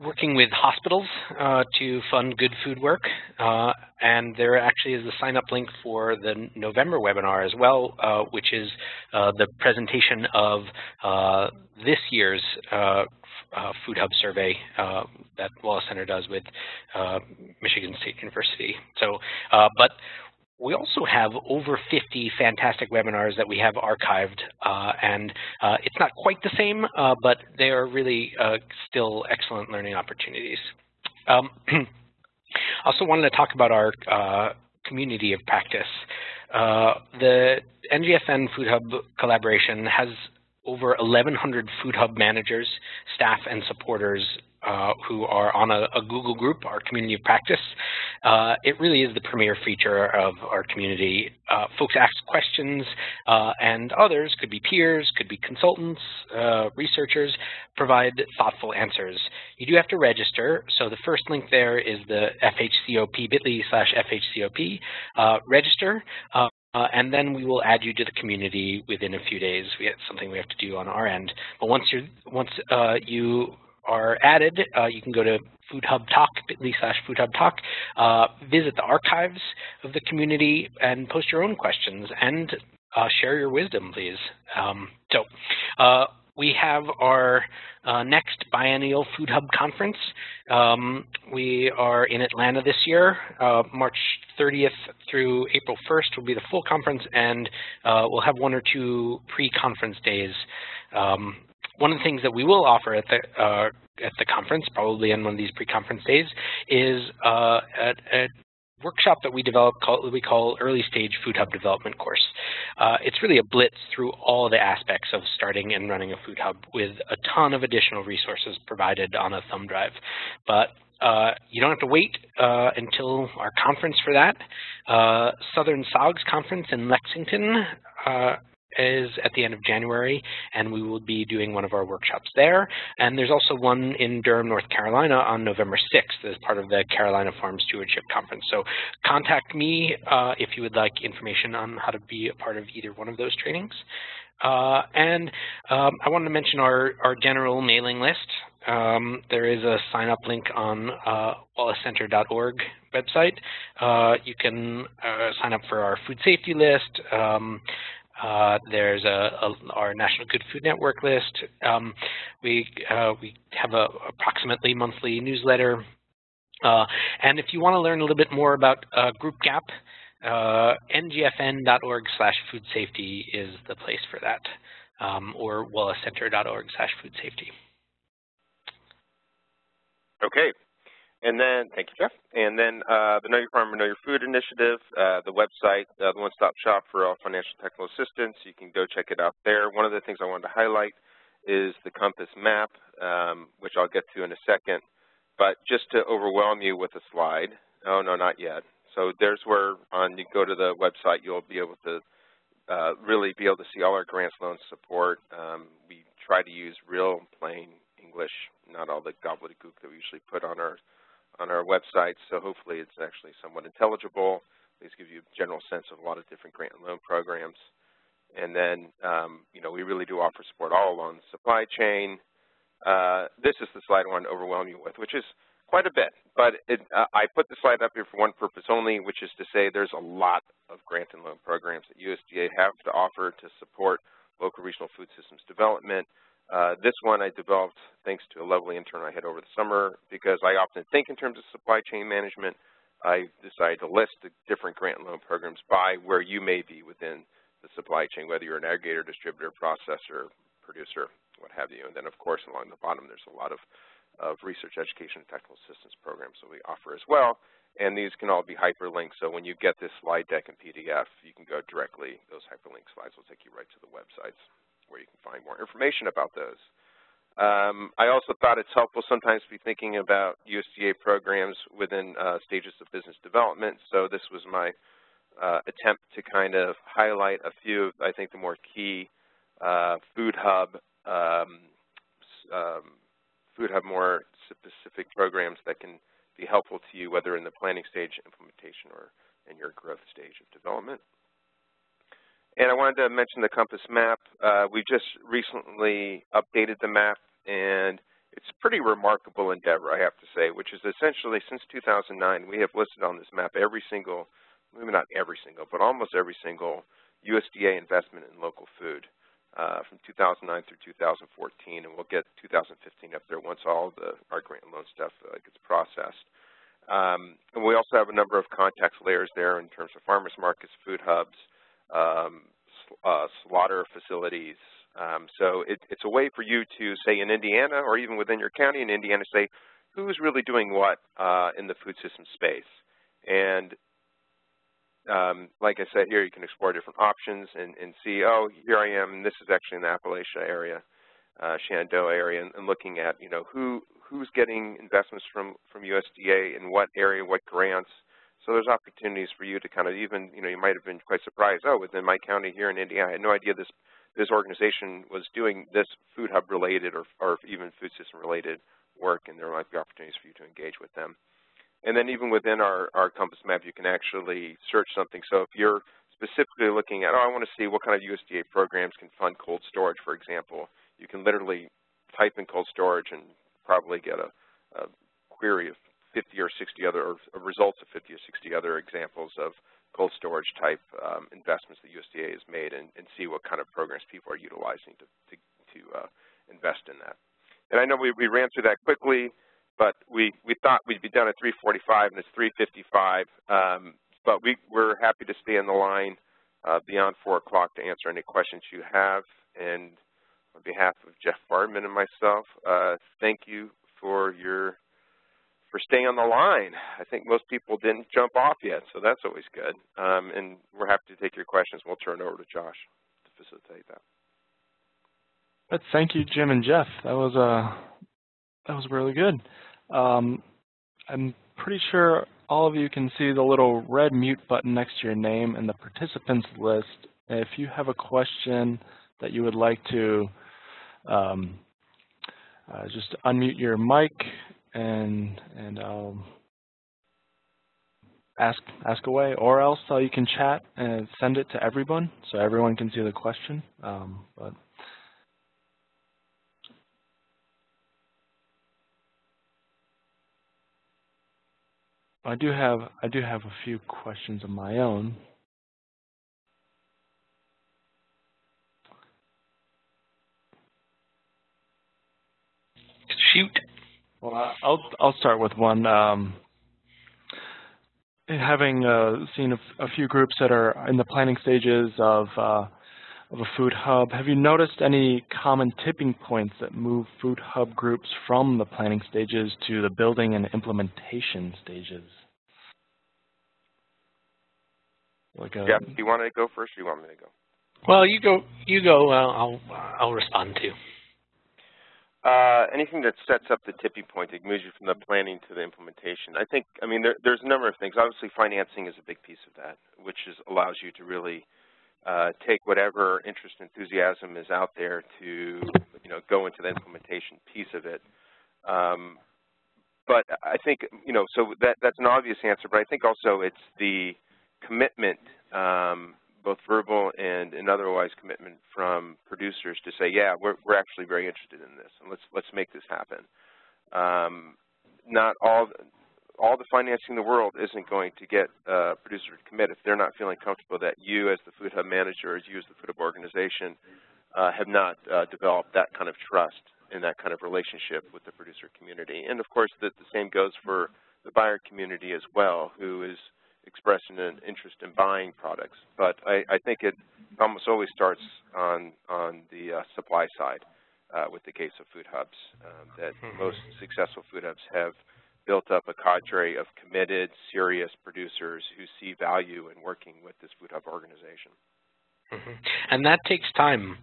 working with hospitals uh, to fund good food work. Uh, and there actually is a sign-up link for the November webinar as well, uh, which is uh, the presentation of uh, this year's uh, Food Hub survey that Wallace Center does with Michigan State University. So, but we also have over 50 fantastic webinars that we have archived, uh, and uh, it's not quite the same, uh, but they are really uh, still excellent learning opportunities. Um, also wanted to talk about our uh, community of practice. Uh, the NGFN Food Hub collaboration has over 1,100 Food Hub managers, staff, and supporters uh, who are on a, a, Google group, our community of practice. Uh, it really is the premier feature of our community. Uh, folks ask questions uh, and others, could be peers, could be consultants, uh, researchers, provide thoughtful answers. You do have to register, so the first link there is the FHCOP, bit.ly slash FHCOP, register. Uh, and then we will add you to the community within a few days. We have something we have to do on our end. But once you're once uh, you are added, uh, you can go to Food Hub Talk, bit.ly slash Food Hub Talk, uh, visit the archives of the community and post your own questions and uh, share your wisdom, please. Um, so uh, we have our uh, next biennial Food Hub conference. Um, we are in Atlanta this year. Uh, March 30th through April 1st will be the full conference, and we'll have one or two pre-conference days um, one of the things that we will offer at the uh, at the conference, probably in one of these pre-conference days, is uh, a, a, workshop that we develop called we call early stage food hub development course. Uh, it's really a blitz through all the aspects of starting and running a food hub with a ton of additional resources provided on a thumb drive. But uh, you don't have to wait uh, until our conference for that. Uh, Southern SAWG's conference in Lexington uh, is at the end of January, and we will be doing one of our workshops there. And there's also one in Durham, North Carolina on November 6th as part of the Carolina Farm Stewardship Conference. So contact me uh, if you would like information on how to be a part of either one of those trainings. Uh, and um, I wanted to mention our, our general mailing list. Um, there is a sign-up link on uh, wallacecenter.org website. Uh, you can uh, sign up for our food safety list. Um, uh, there's a, a, our National Good Food Network list. Um, we uh, we have a approximately monthly newsletter. Uh, and if you want to learn a little bit more about uh, Group GAP, uh, ngfn.org slash food safety is the place for that, um, or wallacecenter.org slash food safety. Okay, and then, thank you, Jeff. And then uh, the Know Your Farmer, Know Your Food initiative, uh, the website, uh, the one-stop shop for all financial technical assistance. You can go check it out there. One of the things I wanted to highlight is the Compass map, um, which I'll get to in a second. But just to overwhelm you with a slide, oh, no, not yet. So there's where on you go to the website, you'll be able to uh, really be able to see all our grants, loans, support. Um, we try to use real plain English, not all the gobbledygook that we usually put on our on our website, so hopefully it's actually somewhat intelligible. This gives you a general sense of a lot of different grant and loan programs. And then, um, you know, we really do offer support all along the supply chain. Uh, this is the slide I want to overwhelm you with, which is quite a bit. But it, uh, I put the slide up here for one purpose only, which is to say there's a lot of grant and loan programs that USDA have to offer to support local regional food systems development. Uh, this one I developed thanks to a lovely intern I had over the summer because I often think in terms of supply chain management. I decided to list the different grant and loan programs by where you may be within the supply chain, whether you're an aggregator, distributor, processor, producer, what have you. And then, of course, along the bottom, there's a lot of, of research, education, and technical assistance programs that we offer as well. And these can all be hyperlinked, so when you get this slide deck in PDF, you can go directly, those hyperlink slides will take you right to the websites where you can find more information about those. Um, I also thought it's helpful sometimes to be thinking about USDA programs within uh, stages of business development. So this was my uh, attempt to kind of highlight a few of, I think, the more key uh, Food Hub, um, um, Food Hub more specific programs that can be helpful to you, whether in the planning stage, implementation, or in your growth stage of development. And I wanted to mention the Compass map. Uh, we just recently updated the map, and it's a pretty remarkable endeavor, I have to say, which is essentially since 2009, we have listed on this map every single, maybe not every single, but almost every single USDA investment in local food uh, from 2009 through 2014, and we'll get 2015 up there once all the our grant and loan stuff uh, gets processed. Um, and we also have a number of context layers there in terms of farmers markets, food hubs, um, uh, slaughter facilities. Um, so it, it's a way for you to say in Indiana or even within your county in Indiana say who's really doing what uh, in the food system space. And um, like I said here, you can explore different options and, and, see, oh, here I am, and this is actually in the Appalachia area, uh, Shenandoah area, and, and, looking at, you know, who who's getting investments from, from USDA in what area, what grants, so there's opportunities for you to kind of even, you know, you might have been quite surprised, oh, within my county here in Indiana, I had no idea this this organization was doing this food hub related or, or even food system related work, and there might be opportunities for you to engage with them. And then even within our, our Compass map, you can actually search something. So if you're specifically looking at, oh, I want to see what kind of USDA programs can fund cold storage, for example, you can literally type in cold storage and probably get a, a query of 50 or 60 other, or results of 50 or 60 other examples of cold storage type um, investments that USDA has made and, and, see what kind of programs people are utilizing to, to, to uh, invest in that. And I know we, we ran through that quickly, but we, we thought we'd be done at 345 and it's 355. Um, but we, we're happy to stay on the line uh, beyond 4 o'clock to answer any questions you have. And on behalf of Jeff Farbman and myself, uh, thank you for your for staying on the line. I think most people didn't jump off yet, so that's always good. Um, and we're happy to take your questions. We'll turn it over to Josh to facilitate that. But thank you, Jim and Jeff. That was uh, that was really good. Um, I'm pretty sure all of you can see the little red mute button next to your name in the participants list. If you have a question that you would like to um, uh, just unmute your mic and and I'll ask ask away, or else uh, you can chat and send it to everyone so everyone can see the question. Um, but I do have I do have a few questions of my own. Shoot. Well, I'll I'll start with one. Um, having uh, seen a, few groups that are in the planning stages of uh, of a food hub, have you noticed any common tipping points that move food hub groups from the planning stages to the building and implementation stages? Like a, yeah, do you want to go first, or do you want me to go? Well, you go. You go. Uh, I'll I'll respond to. Uh, anything that sets up the tipping point that moves you from the planning to the implementation. I think, I mean, there, there's a number of things. Obviously, financing is a big piece of that, which is, allows you to really uh, take whatever interest and enthusiasm is out there to, you know, go into the implementation piece of it. Um, but I think, you know, so that, that's an obvious answer, but I think also it's the commitment um, both verbal and, and otherwise commitment from producers to say, yeah, we're, we're actually very interested in this, and let's let's make this happen. Um, not all all the financing in the world isn't going to get a producer to commit if they're not feeling comfortable that you as the food hub manager, as you as the food hub organization, uh, have not uh, developed that kind of trust and that kind of relationship with the producer community. And of course, the, the same goes for the buyer community as well, who is expressing an interest in buying products. But I, I think it almost always starts on, on the uh, supply side uh, with the case of food hubs, um, that mm-hmm. most successful food hubs have built up a cadre of committed, serious producers who see value in working with this food hub organization. Mm -hmm. And that takes time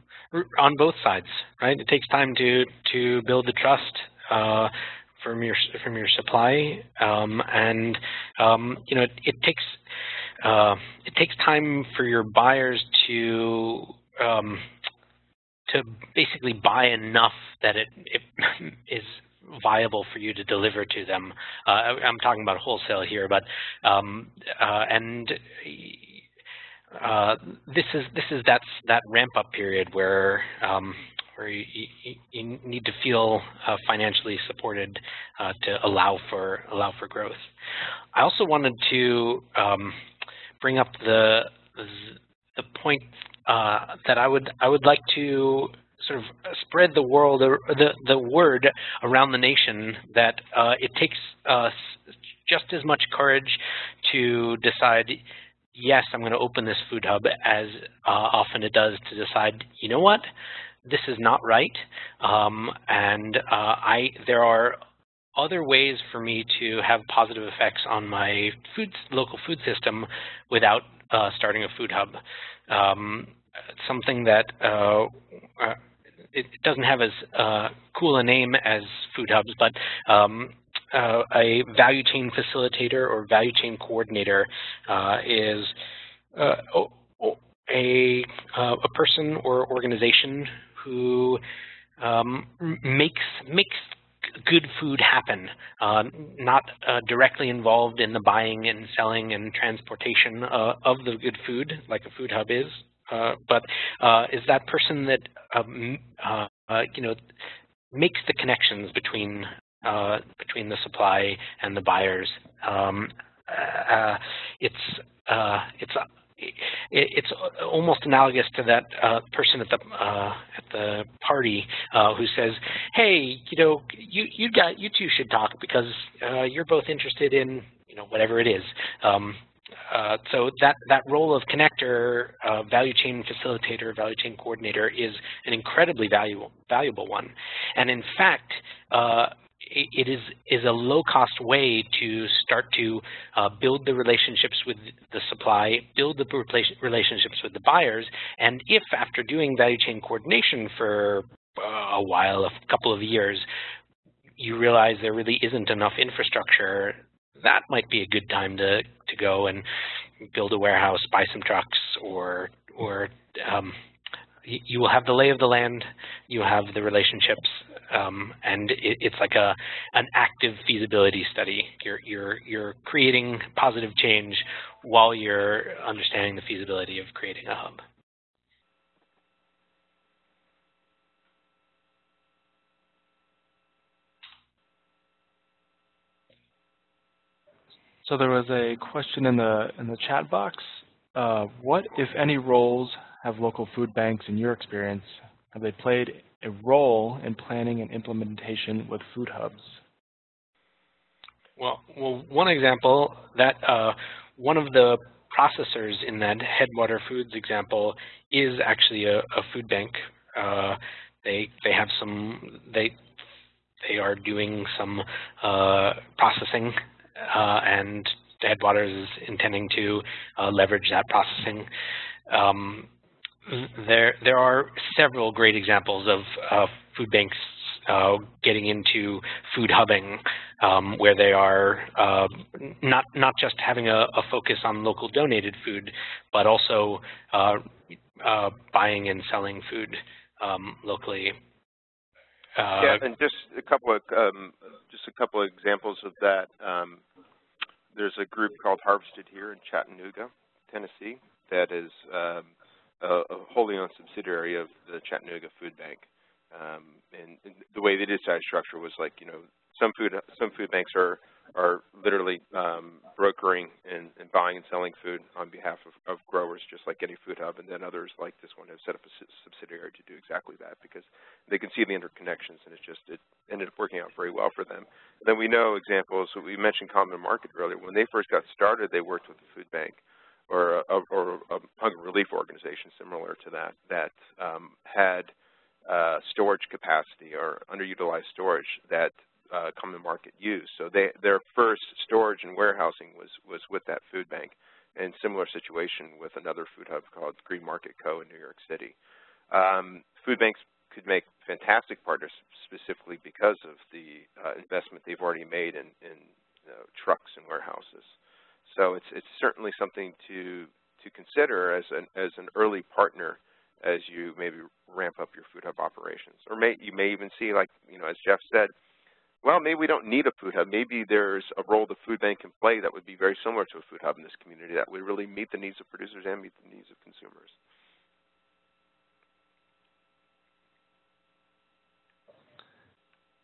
on both sides, right? It takes time to to build the trust uh, from your from your supply, um, and um, you know it, it, takes uh, it takes time for your buyers to um, to basically buy enough that it, it is viable for you to deliver to them. Uh, I'm talking about wholesale here, but um, uh, and uh, this is this is that's that ramp up period where um, where you, you, you, need to feel uh, financially supported uh, to allow for allow for growth. I also wanted to um, bring up the the point uh, that I would I would like to sort of spread the world the the word around the nation that uh, it takes uh, just as much courage to decide yes I'm going to open this food hub as uh, often it does to decide you know what this is not right um, and uh, I there are other ways for me to have positive effects on my food local food system without uh, starting a food hub. Um, something that uh, uh, it doesn't have as uh, cool a name as food hubs, but um, uh, a value chain facilitator or value chain coordinator is a, a person or organization who um, makes makes good food happen, uh, not uh, directly involved in the buying and selling and transportation uh, of the good food like a food hub is, but uh, is that person that um, uh, you know makes the connections between between the supply and the buyers. Um, it's it's it's almost analogous to that uh, person at the uh, at the party uh, who says, "Hey, you know, you you got you two should talk because you're both interested in you know whatever it is." Um, uh, so that, that role of connector, uh, value chain facilitator, value chain coordinator is an incredibly valuable, valuable one. And in fact, uh, it is, is a low-cost way to start to uh, build the relationships with the supply, build the relationships with the buyers, and if after doing value chain coordination for uh, a while, a couple of years, you realize there really isn't enough infrastructure that might be a good time to to go and build a warehouse, buy some trucks, or or um, you will have the lay of the land, you have the relationships, um, and it, it's like a an active feasibility study. You're you're you're creating positive change while you're understanding the feasibility of creating a hub. So there was a question in the in the chat box. Uh, what, if any, roles have local food banks in your experience? Have they played a role in planning and implementation with food hubs? Well, well, one example that uh, one of the processors in that Headwater Foods example is actually a, a food bank. Uh, they they have some they they are doing some uh, processing and Headwaters is intending to uh, leverage that processing. Um, there, there are several great examples of uh, food banks uh, getting into food hubbing, um, where they are uh, not not just having a, a, focus on local donated food, but also uh, uh buying and selling food um, locally. Uh, yeah, and just a couple of um, just a couple of examples of that. There's a group called Harvested Here in Chattanooga, Tennessee, that is um, a, a, wholly owned subsidiary of the Chattanooga Food Bank. Um, and, and, the way they decided structure was like, you know, some food some food banks are are literally um, brokering and, and, buying and selling food on behalf of, of, growers, just like any food hub, and then others like this one have set up a subsidiary to do exactly that because they can see the interconnections, and it just it ended up working out very well for them. And then we know examples. We mentioned Common Market earlier. When they first got started, they worked with the food bank or a, or a hunger relief organization similar to that that um, had uh, storage capacity or underutilized storage that uh, common market use. So they, their first storage and warehousing was, was with that food bank. And similar situation with another food hub called Green Market Co. in New York City. Um, food banks could make fantastic partners specifically because of the uh, investment they've already made in, in you know, trucks and warehouses. So it's it's certainly something to to consider as an as an early partner as you maybe ramp up your food hub operations. Or may, you may even see, like you know, as Jeff said, well, maybe we don't need a food hub. Maybe there's a role the food bank can play that would be very similar to a food hub in this community that would really meet the needs of producers and meet the needs of consumers.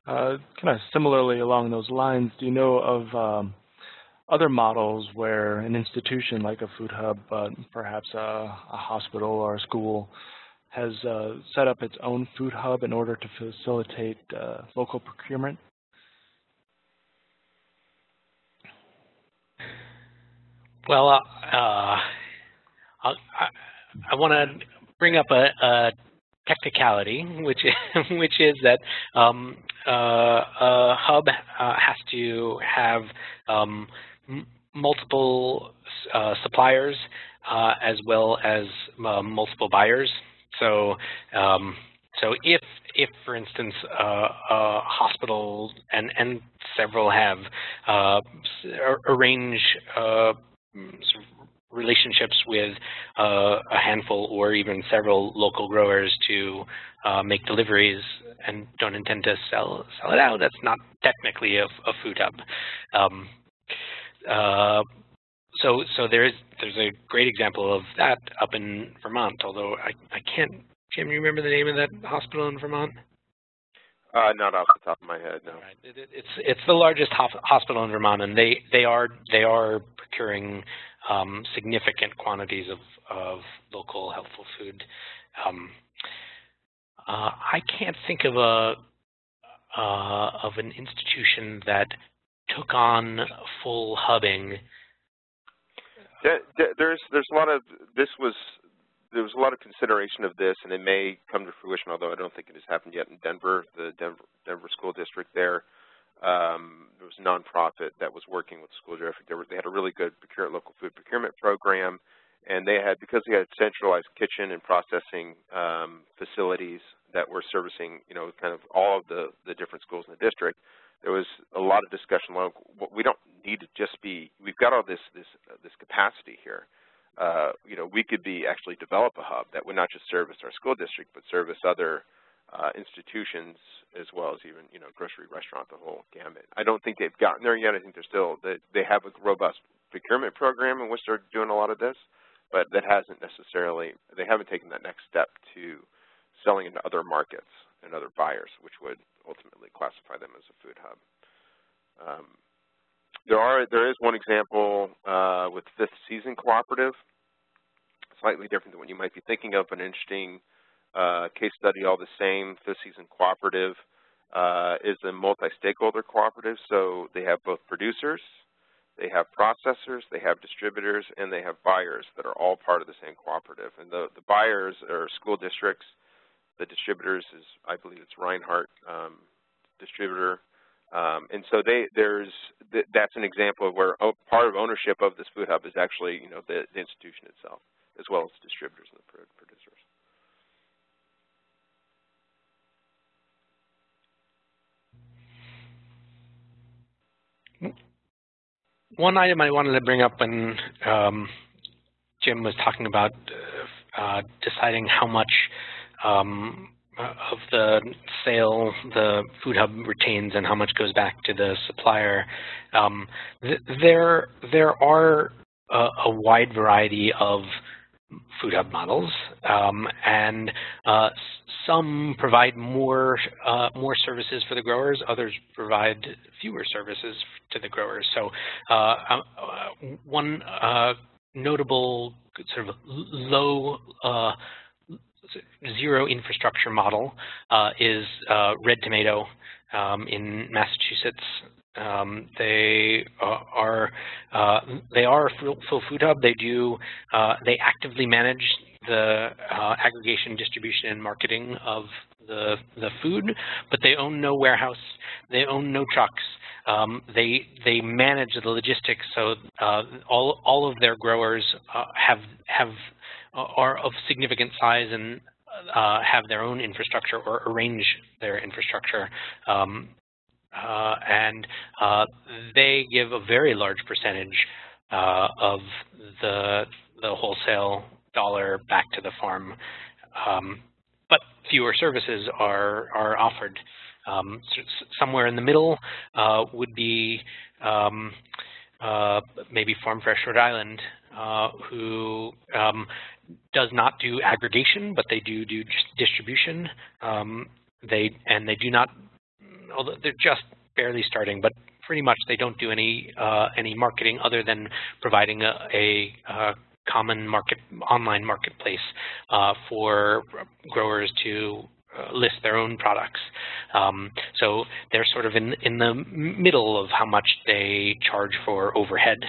Uh, kind of similarly along those lines, do you know of um, other models where an institution like a food hub, but perhaps a, a hospital or a school, has uh, set up its own food hub in order to facilitate uh, local procurement? Well, uh, uh I, I want to bring up a, a, technicality, which is, which is that um, uh, a hub uh, has to have um, multiple uh, suppliers uh, as well as uh, multiple buyers. So, um, so if, if for instance, uh, a hospital and and several have arrange relationships with uh, a handful or even several local growers to uh, make deliveries and don't intend to sell sell it out, that's not technically a, a food hub. Um, uh, so so there's there's a great example of that up in Vermont. Although I I can't Jim, you remember the name of that hospital in Vermont? Uh, not off the top of my head, no. Right. It, it, it's it's the largest hospital in Vermont, and they they are they are procuring um, significant quantities of of local helpful food. Um, uh, I can't think of a uh, of an institution that took on full hubbing. There's there's a lot of this was there was a lot of consideration of this, and it may come to fruition. Although I don't think it has happened yet in Denver, the Denver, Denver school district there. Um, there was a nonprofit that was working with the school district. They, were, they had a really good procure, local food procurement program, and they had because they had centralized kitchen and processing um, facilities that were servicing, you know, kind of all of the the different schools in the district there was a lot of discussion. Like, we don't need to just be. We've got all this this uh, this capacity here. Uh, you know, we could be actually develop a hub that would not just service our school district, but service other uh, institutions as well as even you know grocery, restaurant, the whole gamut. I don't think they've gotten there yet. I think they're still they, they have a robust procurement program in which they're doing a lot of this, but that hasn't necessarily they haven't taken that next step to selling into other markets and other buyers, which would ultimately classify them as a food hub. Um, there are there is one example uh, with Fifth Season Cooperative, slightly different than what you might be thinking of, but an interesting uh, case study all the same. Fifth Season Cooperative uh, is a multi-stakeholder cooperative, so they have both producers, they have processors, they have distributors, and they have buyers that are all part of the same cooperative. And the, the buyers are school districts, the distributors is, I believe it's Reinhart um, distributor. Um, and so they, there's, th that's an example of where oh, part of ownership of this food hub is actually, you know, the, the institution itself, as well as distributors and the producers. One item I wanted to bring up when um, Jim was talking about uh, deciding how much um, of the sale the food hub retains and how much goes back to the supplier. Um, th there, there are a, a, wide variety of food hub models, um, and uh, some provide more uh, more services for the growers. Others provide fewer services to the growers. So, uh, uh one uh, notable sort of low uh, zero infrastructure model uh, is uh, Red Tomato um, in Massachusetts. Um, they uh, are uh, they are full food hub. They do uh, they actively manage the aggregation, distribution, and marketing of the the food, but they own no warehouse. They own no trucks. Um, they they manage the logistics, so all all of their growers have have are of significant size and uh, have their own infrastructure or arrange their infrastructure. Um, uh, and uh, they give a very large percentage uh, of the the wholesale dollar back to the farm, um, but fewer services are are offered. Um, somewhere in the middle uh, would be um, uh, maybe Farm Fresh Rhode Island, uh, who um, does not do aggregation, but they do do distribution. Um, they and they do not, although they're just barely starting, but pretty much they don't do any uh, any marketing other than providing a, a, a common market online marketplace uh, for growers to list their own products. Um, so they're sort of in in the middle of how much they charge for overhead.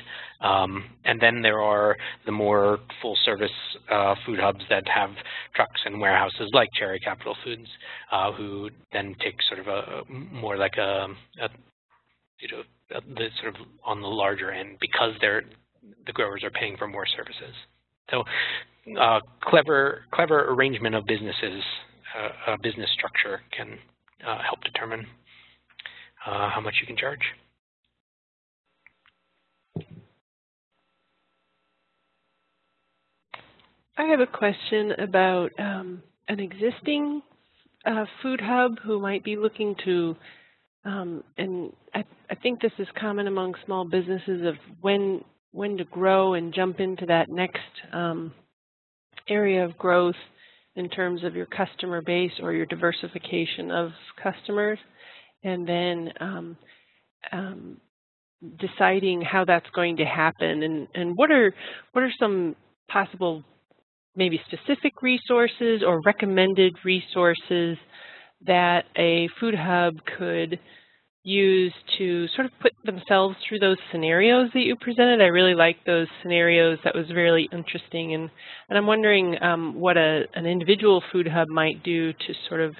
Um, and then there are the more full service uh, food hubs that have trucks and warehouses like Cherry Capital Foods, uh, who then take sort of a more like a, a you know the sort of on the larger end because they're the growers are paying for more services. So uh, clever clever arrangement of businesses a, business structure can uh, help determine uh, how much you can charge. I have a question about um, an existing uh, food hub who might be looking to, um, and I, I, think this is common among small businesses of when when to grow and jump into that next um, area of growth in terms of your customer base or your diversification of customers, and then um, um, deciding how that's going to happen, and, and what are what are some possible maybe specific resources or recommended resources that a food hub could use to sort of put themselves through those scenarios that you presented. I really like those scenarios. That was really interesting. And, and I'm wondering um, what a, an individual food hub might do to sort of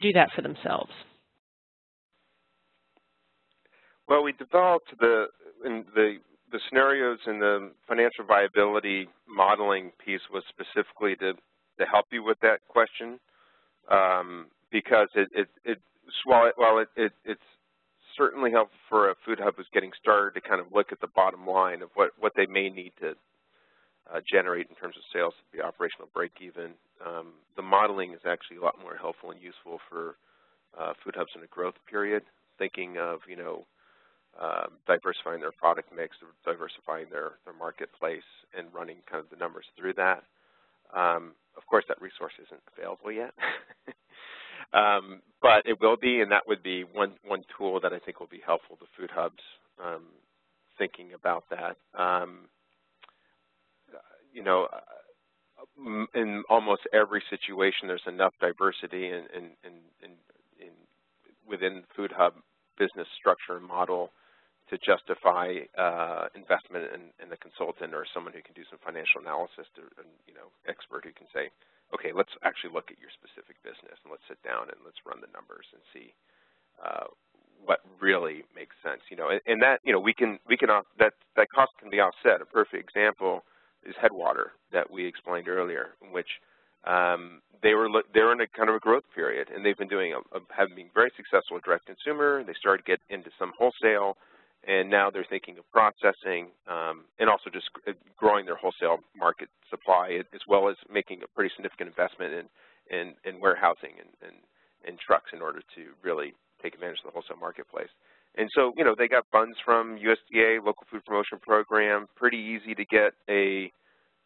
do that for themselves. Well, we developed the, the, the scenarios and the financial viability modeling piece was specifically to, to help you with that question um, because it, it, it while it, while it, it, it's certainly helpful for a food hub who's getting started to kind of look at the bottom line of what, what they may need to uh, generate in terms of sales to be operational break even. Um, the modeling is actually a lot more helpful and useful for uh, food hubs in a growth period, thinking of, you know, uh, diversifying their product mix, diversifying their, their marketplace, and running kind of the numbers through that. Um, of course, that resource isn't available yet. Um, but it will be, and that would be one, one tool that I think will be helpful to food hubs um, thinking about that. Um, you know, in almost every situation, there's enough diversity in, in, in, in within food hub business structure and model to justify uh, investment in, in the consultant or someone who can do some financial analysis, to, you know, expert who can say, okay, let's actually look at your specific business and let's sit down and let's run the numbers and see uh, what really makes sense. You know, and, and, that you know we can we can off, that that cost can be offset. A perfect example is Headwater that we explained earlier, in which um, they were they're in a kind of a growth period, and they've been doing a, a, have been very successful with direct consumer. They started to get into some wholesale and now they're thinking of processing um, and also just growing their wholesale market supply as well as making a pretty significant investment in, in, in warehousing and, and, and, trucks in order to really take advantage of the wholesale marketplace. And so, you know, they got funds from USDA, Local Food Promotion Program, pretty easy to get a,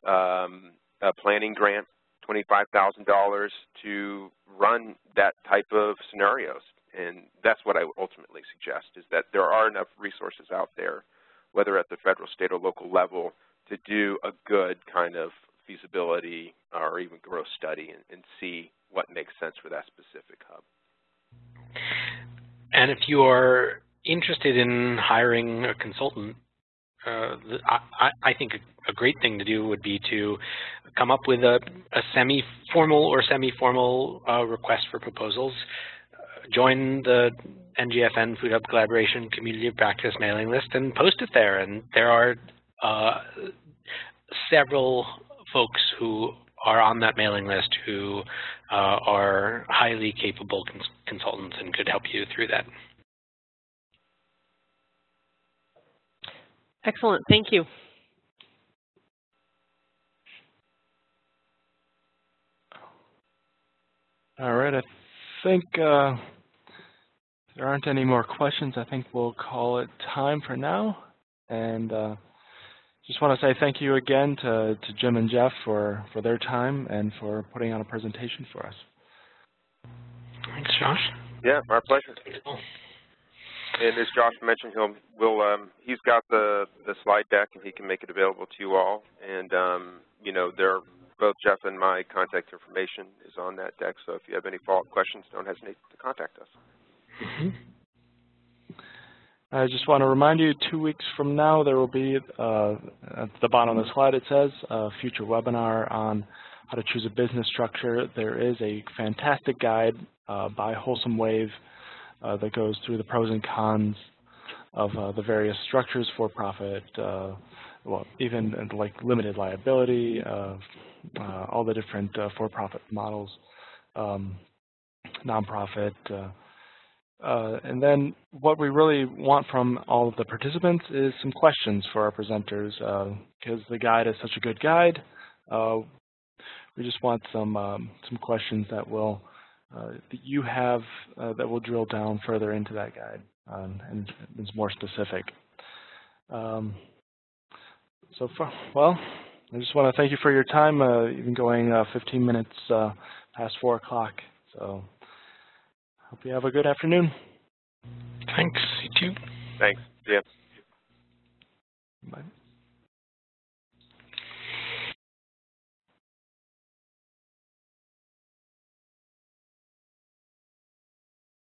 um, a planning grant, $25,000 to run that type of scenarios and that's what I would ultimately suggest, is that there are enough resources out there, whether at the federal, state, or local level, to do a good kind of feasibility or even growth study and, and see what makes sense for that specific hub. And if you are interested in hiring a consultant, uh, I, I, think a, a, great thing to do would be to come up with a, a semi-formal or semi-formal uh, request for proposals join the NGFN Food Hub Collaboration Community of Practice mailing list and post it there. And there are uh, several folks who are on that mailing list who uh, are highly capable cons consultants and could help you through that. Excellent. Thank you. All right. I think uh, if there aren't any more questions, I think we'll call it time for now. And uh, just want to say thank you again to, to Jim and Jeff for, for their time and for putting on a presentation for us. Thanks, Josh. Yeah, our pleasure. And as Josh mentioned, he'll will um, he's got the the slide deck and he can make it available to you all. And um, you know, there both Jeff and my contact information is on that deck. So if you have any follow-up questions, don't hesitate to contact us. Mm -hmm. I just want to remind you, two weeks from now, there will be, uh, at the bottom of the slide, it says, a future webinar on how to choose a business structure. There is a fantastic guide uh, by Wholesome Wave uh, that goes through the pros and cons of uh, the various structures for profit, uh, well, even uh, like limited liability, all the different for-profit models, um, nonprofit, uh, and then what we really want from all of the participants is some questions for our presenters because uh, the guide is such a good guide. Uh, we just want some um, some questions that will uh, that you have uh, that will drill down further into that guide um, and is more specific. Um, so, for, well, I just want to thank you for your time, even going 15 minutes past 4 o'clock. So. Hope you have a good afternoon. Thanks. You too. Thanks. Yeah. Bye.